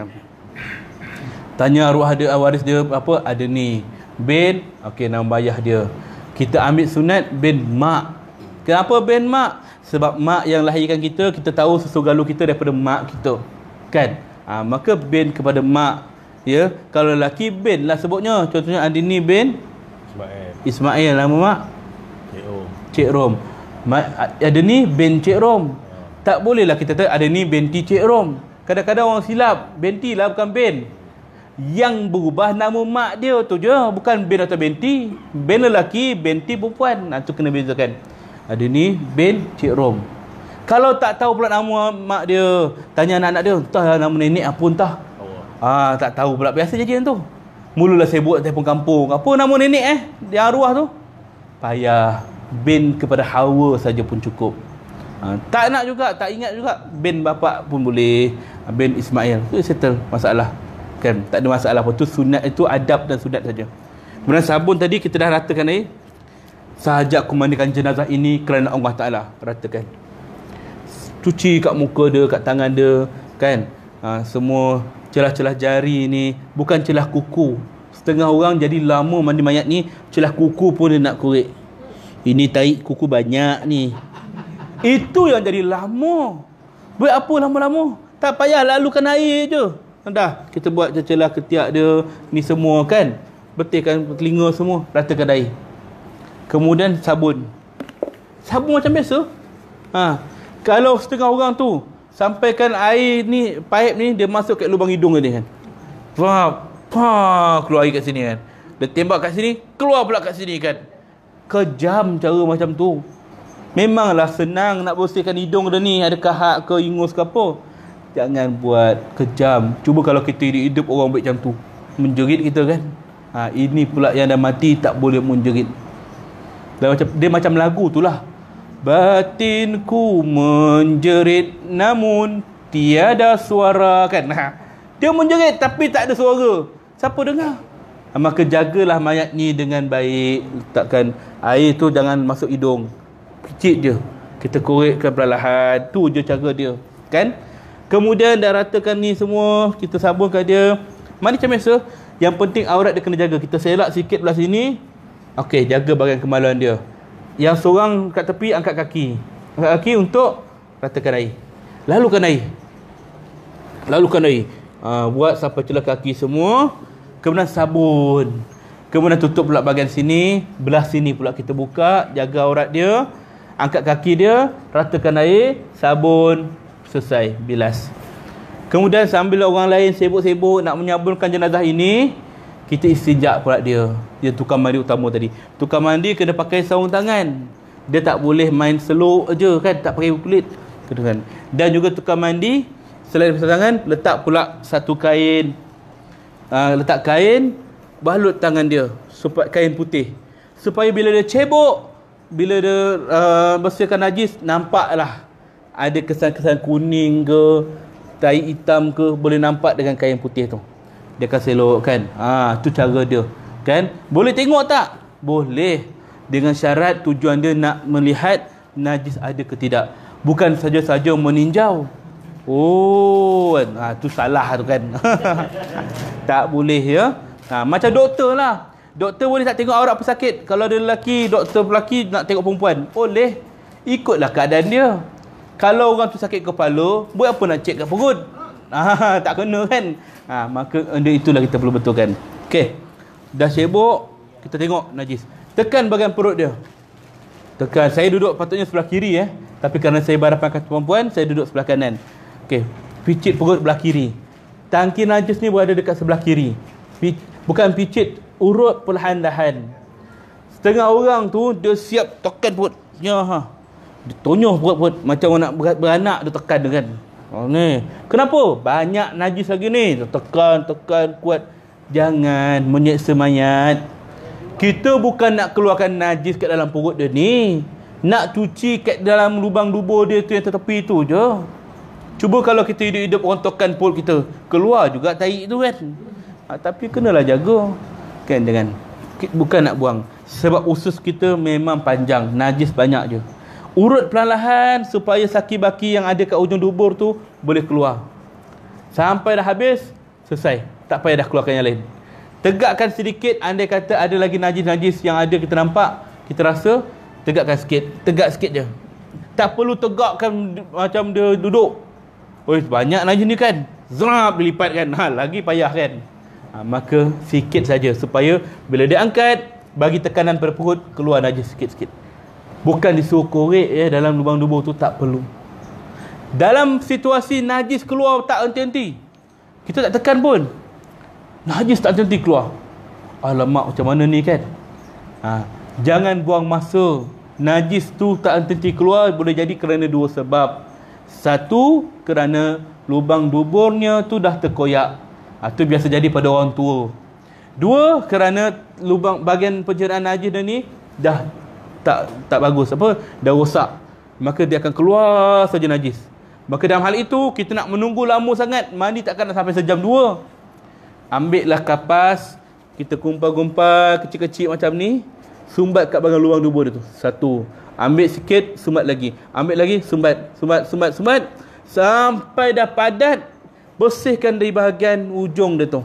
A: Tanya arwah dia, waris dia apa? Ada ni. Bin, okey nama bayah dia. Kita ambil sunat bin mak. Kenapa bin mak? Sebab mak yang lahirkan kita, kita tahu susu galuh kita daripada mak kita. Kan? Ha, maka bin kepada mak. Ya, kalau lelaki bin lah sebutnya. Contohnya Andini bin
B: Ismail.
A: Ismail nama mak.
B: Cik Rom.
A: Cik Rom. Ada ni bin Cik Rom. Tak bolehlah kita tahu ada ni binti Cik Rom. Kadang-kadang orang silap. Benti lah bukan Ben. Yang berubah nama mak dia tu je. Bukan Ben atau Benti. Ben lelaki, Benti perempuan. Nah, tu kena bezakan. Ada ni Ben Cik Rom. Kalau tak tahu pula nama mak dia, tanya anak-anak dia, entah nama nenek apa entah. Ah, tak tahu pula. Biasa je tu. Mulalah saya buat telefon kampung. Apa nama nenek eh? Dia arwah tu. Payah. Ben kepada Hawa saja pun cukup. Ha, tak nak juga, tak ingat juga Ben bapak pun boleh. Bin Ismail tu settle masalah. Kan tak ada masalah pun. Tu sunat itu adab dan sunat saja. Kemudian sabun tadi kita dah ratakan air sahaja aku mandikan jenazah ini kerana Allah Ta'ala ratakan. Cuci kat muka dia kat tangan dia kan? Ha, semua celah-celah jari ni bukan celah kuku setengah orang jadi lama mandi mayat ni celah kuku pun dia nak korek ini taik kuku banyak ni itu yang jadi lama buat apa lama-lama tak payah lalukan air je. Dah, kita buat celah ketiak dia, ni semua kan. Betihkan telinga semua, ratakan air. Kemudian sabun. Sabun macam biasa. Ha. Kalau setengah orang tu sampaikan air ni, paip ni dia masuk kat lubang hidung dia kan. Wah, pa, keluar air kat sini kan. Dia tembak kat sini, keluar pula kat sini kan. Kejam cara macam tu. Memanglah senang nak bersihkan hidung dia ni, ada kahak ke ingus ke apa. Jangan buat kejam. Cuba kalau kita hidup-hidup orang baik macam tu. Menjerit kita kan. Ha, ini pula yang dah mati tak boleh menjerit. Dia macam, dia macam lagu tu lah. Batinku menjerit namun tiada suara kan. Ha, dia menjerit tapi tak ada suara. Siapa dengar? Ha, maka jagalah mayat ni dengan baik. Letakkan air tu jangan masuk hidung. Kecil je. Kita korekkan perlahan. Tu je cara dia. Kan? Kemudian dah ratakan ni semua, kita sabunkan dia. Mandi macam biasa. Yang penting aurat dia kena jaga. Kita selak sikit belah sini. Okey, jaga bahagian kemaluan dia. Yang seorang kat tepi angkat kaki. Angkat kaki untuk ratakan air. Lalukan air. Lalukan air. Ha, buat sampai celah kaki semua. Kemudian sabun. Kemudian tutup pula bahagian sini. Belah sini pula kita buka. Jaga aurat dia. Angkat kaki dia. Ratakan air. Sabun selesai bilas kemudian sambil orang lain sibuk-sibuk nak menyabunkan jenazah ini kita istijak pula dia dia tukar mandi utama tadi tukar mandi kena pakai sarung tangan dia tak boleh main seluk aja kan tak pakai kulit kan dan juga tukar mandi selain sarung tangan letak pula satu kain uh, letak kain balut tangan dia supaya kain putih supaya bila dia cebok bila dia uh, bersihkan najis nampaklah ada kesan-kesan kuning ke, tai hitam ke, boleh nampak dengan kain putih tu. Dia akan selokkan. Ha, tu cara dia. Kan? Boleh tengok tak? Boleh. Dengan syarat tujuan dia nak melihat najis ada ke tidak. Bukan saja-saja meninjau. Oh, kan? ha, tu salah tu kan. tak boleh ya. Ha, macam doktor lah. Doktor boleh tak tengok aurat pesakit. Kalau ada lelaki, doktor lelaki nak tengok perempuan. Boleh. Ikutlah keadaan dia. Kalau orang tu sakit kepala, buat apa nak cek kat perut? Ha, tak kena kan? Ha, maka dia itulah kita perlu betulkan. Okey. Dah sibuk, kita tengok najis. Tekan bahagian perut dia. Tekan. Saya duduk patutnya sebelah kiri eh. Tapi kerana saya berhadapan kata perempuan, saya duduk sebelah kanan. Okey. Picit perut belah kiri. Tangki najis ni berada dekat sebelah kiri. Bukan picit, urut perlahan-lahan. Setengah orang tu, dia siap tekan perut. Ya, ha. Dia tonyoh perut-perut. Macam nak beranak, dia tekan dengan. Oh ni. Kenapa? Banyak najis lagi ni. Tekan, tekan, kuat. Jangan menyeksa mayat. Kita bukan nak keluarkan najis kat dalam perut dia ni. Nak cuci kat dalam lubang dubur dia tu yang tepi tu je. Cuba kalau kita hidup-hidup tekan perut kita. Keluar juga tahi tu kan. Ha, tapi kenalah jaga. Kan jangan. Bukan nak buang. Sebab usus kita memang panjang. Najis banyak je urut perlahan supaya saki-baki yang ada kat ujung dubur tu boleh keluar. Sampai dah habis, selesai. Tak payah dah keluarkan yang lain. Tegakkan sedikit, andai kata ada lagi najis-najis yang ada kita nampak, kita rasa, tegakkan sikit. Tegak sikit je. Tak perlu tegakkan macam dia duduk. Oh, banyak najis ni kan. Zrap dilipat kan. Ha, lagi payah kan. Ha, maka sikit saja supaya bila dia angkat, bagi tekanan pada perut, keluar najis sikit-sikit. Bukan disuruh korek ya dalam lubang dubur tu tak perlu. Dalam situasi najis keluar tak henti-henti. Kita tak tekan pun. Najis tak henti keluar. Alamak macam mana ni kan? Ha, jangan buang masa. Najis tu tak henti keluar boleh jadi kerana dua sebab. Satu kerana lubang duburnya tu dah terkoyak. Ha, tu biasa jadi pada orang tua. Dua kerana lubang bahagian pencernaan najis dia ni dah tak tak bagus. Apa? Dah rosak. Maka dia akan keluar saja najis. Maka dalam hal itu kita nak menunggu lama sangat. Mandi takkan sampai sejam dua. Ambillah kapas. Kita kumpal-kumpal kecil-kecil macam ni. Sumbat kat bahagian luar dubur dia tu. Satu ambil sikit sumbat lagi ambil lagi sumbat sumbat sumbat sumbat sampai dah padat bersihkan dari bahagian ujung dia tu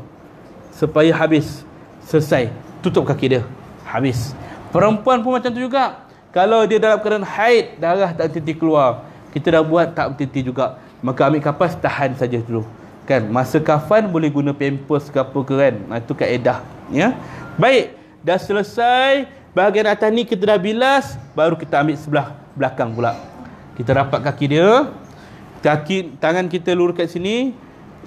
A: supaya habis selesai tutup kaki dia habis Perempuan pun macam tu juga. Kalau dia dalam keadaan haid, darah tak henti keluar. Kita dah buat tak henti juga. Maka ambil kapas, tahan saja dulu. Kan? Masa kafan boleh guna pampers ke apa ke kan? Itu kaedah. Ya? Baik. Dah selesai. Bahagian atas ni kita dah bilas. Baru kita ambil sebelah belakang pula. Kita rapat kaki dia. Kaki, tangan kita lurus kat sini.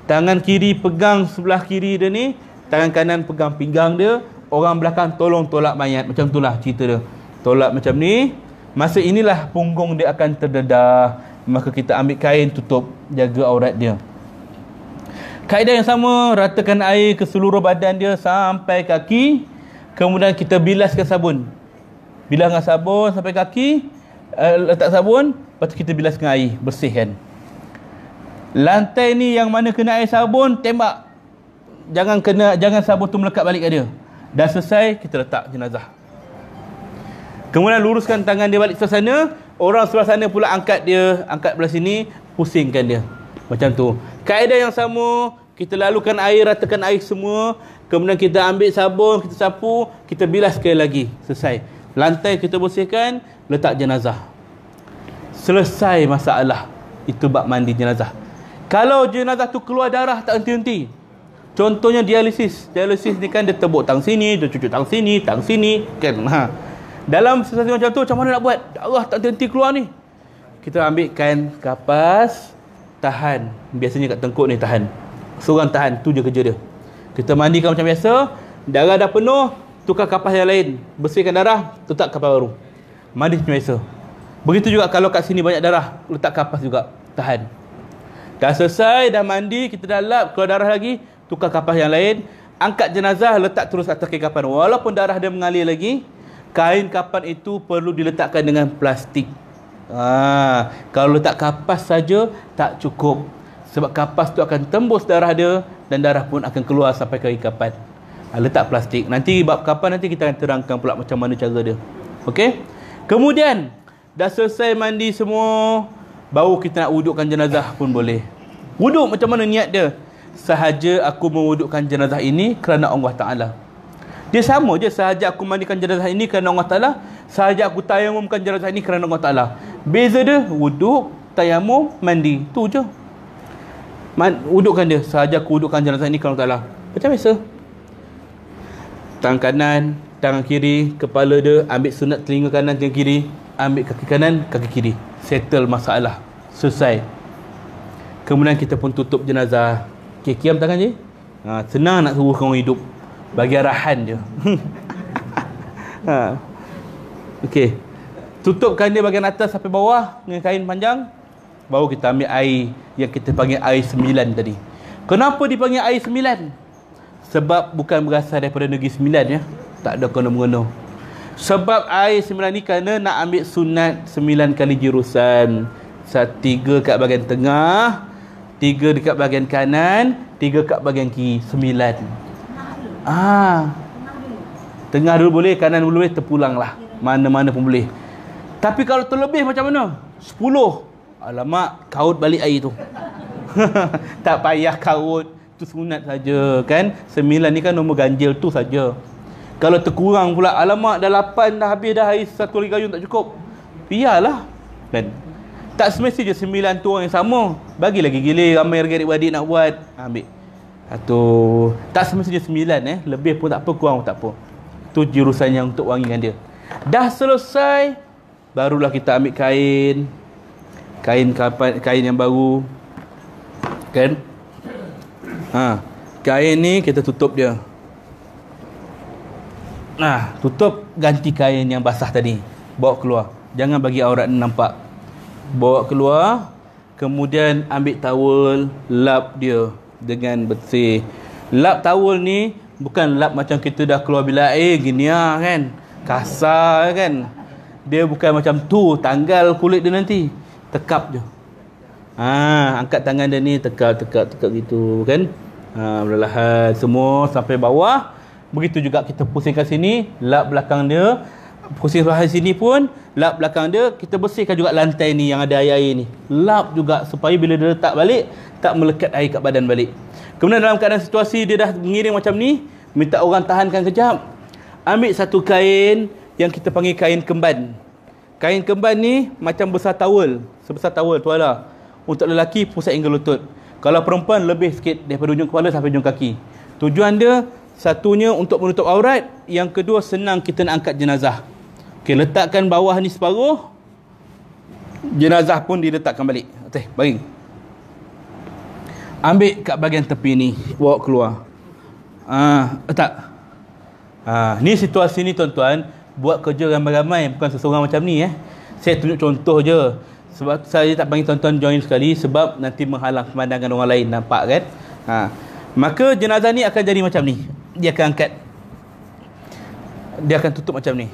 A: Tangan kiri pegang sebelah kiri dia ni. Tangan kanan pegang pinggang dia orang belakang tolong tolak mayat macam itulah cerita dia tolak macam ni masa inilah punggung dia akan terdedah maka kita ambil kain tutup jaga aurat dia kaedah yang sama ratakan air ke seluruh badan dia sampai kaki kemudian kita bilaskan sabun bilas dengan sabun sampai kaki uh, letak sabun lepas tu kita bilaskan air bersihkan lantai ni yang mana kena air sabun tembak jangan kena jangan sabun tu melekat balik ke dia Dah selesai, kita letak jenazah. Kemudian luruskan tangan dia balik ke sana. Orang sebelah sana pula angkat dia, angkat belah sini, pusingkan dia. Macam tu. Kaedah yang sama, kita lalukan air, ratakan air semua. Kemudian kita ambil sabun, kita sapu, kita bilas sekali lagi. Selesai. Lantai kita bersihkan, letak jenazah. Selesai masalah. Itu bab mandi jenazah. Kalau jenazah tu keluar darah tak henti-henti, Contohnya dialisis. Dialisis ni kan dia tebuk tang sini, dia cucuk tang sini, tang sini, kan. Ha. Dalam situasi macam tu macam mana nak buat? Darah tak henti keluar ni. Kita ambil kain kapas, tahan. Biasanya kat tengkuk ni tahan. Seorang tahan, tu je kerja dia. Kita mandikan macam biasa, darah dah penuh, tukar kapas yang lain. Bersihkan darah, letak kapas baru. Mandi macam biasa. Begitu juga kalau kat sini banyak darah, letak kapas juga, tahan. Dah selesai, dah mandi, kita dah lap, keluar darah lagi, tukar kapas yang lain, angkat jenazah letak terus atas kain kapan. Walaupun darah dia mengalir lagi, kain kapan itu perlu diletakkan dengan plastik. Ha, kalau letak kapas saja tak cukup. Sebab kapas tu akan tembus darah dia dan darah pun akan keluar sampai ke kapan. Ha, letak plastik. Nanti bab kapan nanti kita akan terangkan pula macam mana cara dia. Okey? Kemudian dah selesai mandi semua, baru kita nak wudukkan jenazah pun boleh. Wuduk macam mana niat dia? Sahaja aku mewudukkan jenazah ini kerana Allah Taala. Dia sama je sahaja aku mandikan jenazah ini kerana Allah Taala, sahaja aku tayamumkan jenazah ini kerana Allah Taala. Beza dia wuduk, tayamum, mandi. Tu je. Man, wudukkan dia sahaja aku wudukkan jenazah ini kerana Allah Taala. Macam biasa. Tangan kanan, tangan kiri, kepala dia ambil sunat telinga kanan, telinga kiri, ambil kaki kanan, kaki kiri. Settle masalah. Selesai. Kemudian kita pun tutup jenazah. Okay, kiam tangan je. Ha, senang nak suruh orang hidup bagi arahan je ha. Okey Tutupkan dia bahagian atas sampai bawah Dengan kain panjang Baru kita ambil air Yang kita panggil air sembilan tadi Kenapa dipanggil air sembilan? Sebab bukan berasal daripada negeri sembilan ya Tak ada kena mengena Sebab air sembilan ni kerana nak ambil sunat sembilan kali jurusan Satu tiga kat bahagian tengah Tiga dekat bahagian kanan Tiga kat bahagian kiri Sembilan Ah. Tengah dulu boleh, kanan dulu boleh, terpulang lah. Mana-mana pun boleh. Tapi kalau terlebih macam mana? Sepuluh. Alamak, kaut balik air tu. tak payah kaut. Tu sunat saja kan. Sembilan ni kan nombor ganjil tu saja. Kalau terkurang pula, alamak dah lapan dah habis dah air satu lagi gayung tak cukup. Biarlah. Kan? Tak semestinya sembilan tu orang yang sama. Bagi lagi gila ramai adik-adik nak buat. Ambil. Atau tak semestinya sembilan eh. Lebih pun tak apa, kurang pun tak apa. Itu jurusan yang untuk wangikan dia. Dah selesai, barulah kita ambil kain. Kain kapan kain yang baru. Kan? Ha. Kain ni kita tutup dia. Nah, tutup ganti kain yang basah tadi. Bawa keluar. Jangan bagi aurat nampak. Bawa keluar. Kemudian ambil towel, lap dia dengan bersih. Lap towel ni bukan lap macam kita dah keluar bila air gini ah kan. Kasar kan. Dia bukan macam tu tanggal kulit dia nanti. Tekap je. Ha, angkat tangan dia ni tekap tekap tekap gitu kan. Ha, perlahan semua sampai bawah. Begitu juga kita pusingkan sini, lap belakang dia. Pusing sebelah sini pun, lap belakang dia, kita bersihkan juga lantai ni yang ada air-air ni. Lap juga supaya bila dia letak balik, tak melekat air kat badan balik. Kemudian dalam keadaan situasi dia dah mengiring macam ni, minta orang tahankan kejap. Ambil satu kain yang kita panggil kain kemban. Kain kemban ni macam besar towel, sebesar towel tuala. Untuk lelaki pusat hingga lutut. Kalau perempuan lebih sikit daripada ujung kepala sampai ujung kaki. Tujuan dia satunya untuk menutup aurat, yang kedua senang kita nak angkat jenazah. Okey, letakkan bawah ni separuh. Jenazah pun diletakkan balik. Okey, baring. Ambil kat bahagian tepi ni, bawa keluar. Ah, uh, tak. Ah, uh, ni situasi ni tuan-tuan, buat kerja ramai-ramai bukan seseorang macam ni eh. Saya tunjuk contoh je. Sebab saya tak panggil tuan-tuan join sekali sebab nanti menghalang pemandangan orang lain nampak kan. Ha. Maka jenazah ni akan jadi macam ni. Dia akan angkat. Dia akan tutup macam ni.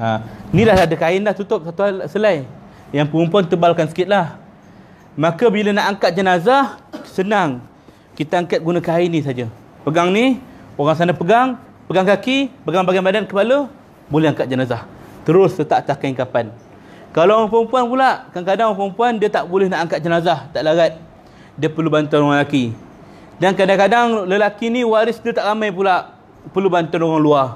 A: Ha. Ni dah ada kain dah tutup satu selai. Yang perempuan tebalkan sikit lah. Maka bila nak angkat jenazah, senang. Kita angkat guna kain ni saja. Pegang ni, orang sana pegang, pegang kaki, pegang bagian badan kepala, boleh angkat jenazah. Terus letak atas kain kapan. Kalau orang perempuan pula, kadang-kadang orang perempuan dia tak boleh nak angkat jenazah, tak larat. Dia perlu bantuan orang lelaki. Dan kadang-kadang lelaki ni waris dia tak ramai pula, perlu bantuan orang luar.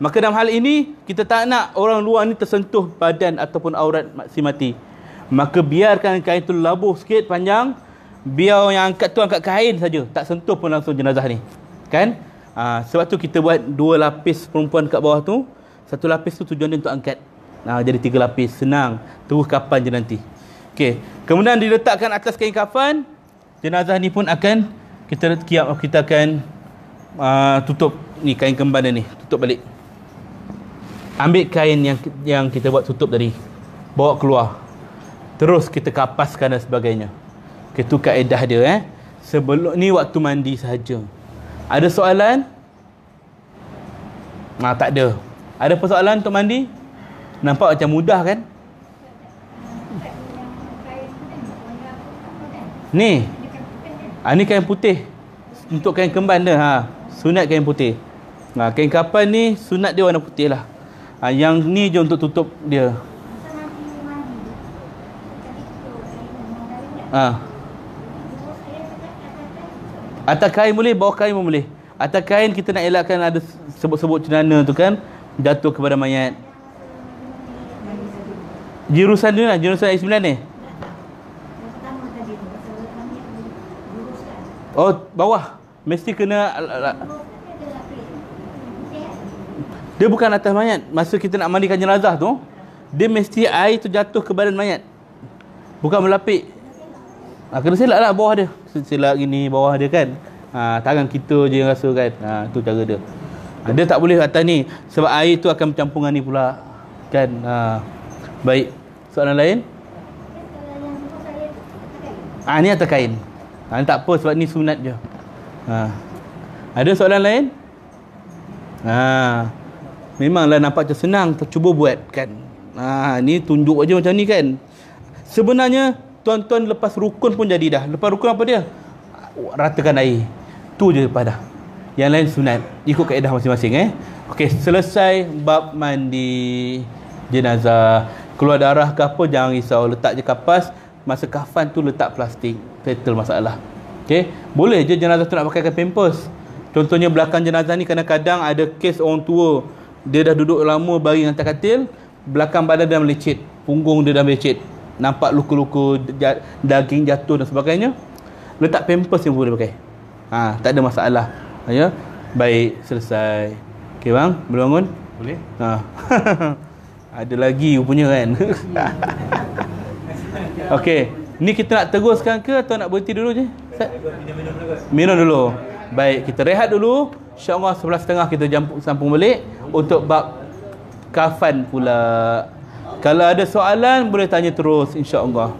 A: Maka dalam hal ini, kita tak nak orang luar ni tersentuh badan ataupun aurat si mati. Maka biarkan kain tu labuh sikit panjang, biar yang angkat tu angkat kain saja tak sentuh pun langsung jenazah ni kan ha, sebab tu kita buat dua lapis perempuan kat bawah tu satu lapis tu tujuan dia untuk angkat ha, jadi tiga lapis senang terus kapan je nanti Okey. kemudian diletakkan atas kain kafan jenazah ni pun akan kita kiap kita akan uh, tutup ni kain kemban ni tutup balik ambil kain yang yang kita buat tutup tadi bawa keluar terus kita kapaskan dan sebagainya itu kaedah dia eh. Sebelum ni waktu mandi saja. Ada soalan? Ah tak ada. Ada persoalan untuk mandi? Nampak macam mudah kan? Ni. Ah ni kain putih. Untuk kain kemban dia ha. Sunat kain putih. Ha, kain kapan ni sunat dia warna putih lah. Ha, yang ni je untuk tutup dia. Ha. Atas kain boleh, bawah kain pun boleh. Atas kain kita nak elakkan ada sebut-sebut cenana tu kan jatuh kepada mayat. Jurusan dia lah, jurusan ayat 9 ni. Oh, bawah. Mesti kena Dia bukan atas mayat. Masa kita nak mandikan jenazah tu, dia mesti air tu jatuh ke badan mayat. Bukan melapik. Ha, kena silap lah bawah dia. Silap gini bawah dia kan. Ha, tangan kita je yang rasa kan. Ha, tu cara dia. Dia tak boleh atas ni. Sebab air tu akan bercampur dengan ni pula. Kan. Ha. Baik. Soalan lain? Ha, ni atas kain. Ha, ni tak apa sebab ni sunat je. Ha. Ada soalan lain? Ha. Memanglah nampak macam senang. Cuba buat kan. Ha, ni tunjuk aja macam ni kan. Sebenarnya tuan-tuan lepas rukun pun jadi dah. Lepas rukun apa dia? Ratakan air. Tu je lepas dah. Yang lain sunat. Ikut kaedah masing-masing eh. Okey, selesai bab mandi jenazah. Keluar darah ke apa jangan risau. Letak je kapas. Masa kafan tu letak plastik. Settle masalah. Okey, boleh je jenazah tu nak pakaikan pampers. Contohnya belakang jenazah ni kadang-kadang ada kes orang tua. Dia dah duduk lama baring atas katil, belakang badan dah melecet, punggung dia dah melecet nampak luka-luka daging jatuh dan sebagainya letak pampers yang boleh pakai ha, tak ada masalah ya baik selesai. Okey bang boleh bangun?
B: Boleh.
A: Ha. ada lagi rupanya kan? Okey ni kita nak teruskan ke atau nak berhenti dulu je? Minum dulu. Baik kita rehat dulu. Insyaallah 11.30 kita sambung balik untuk bab kafan pula. Kalau ada soalan boleh tanya terus insya-Allah.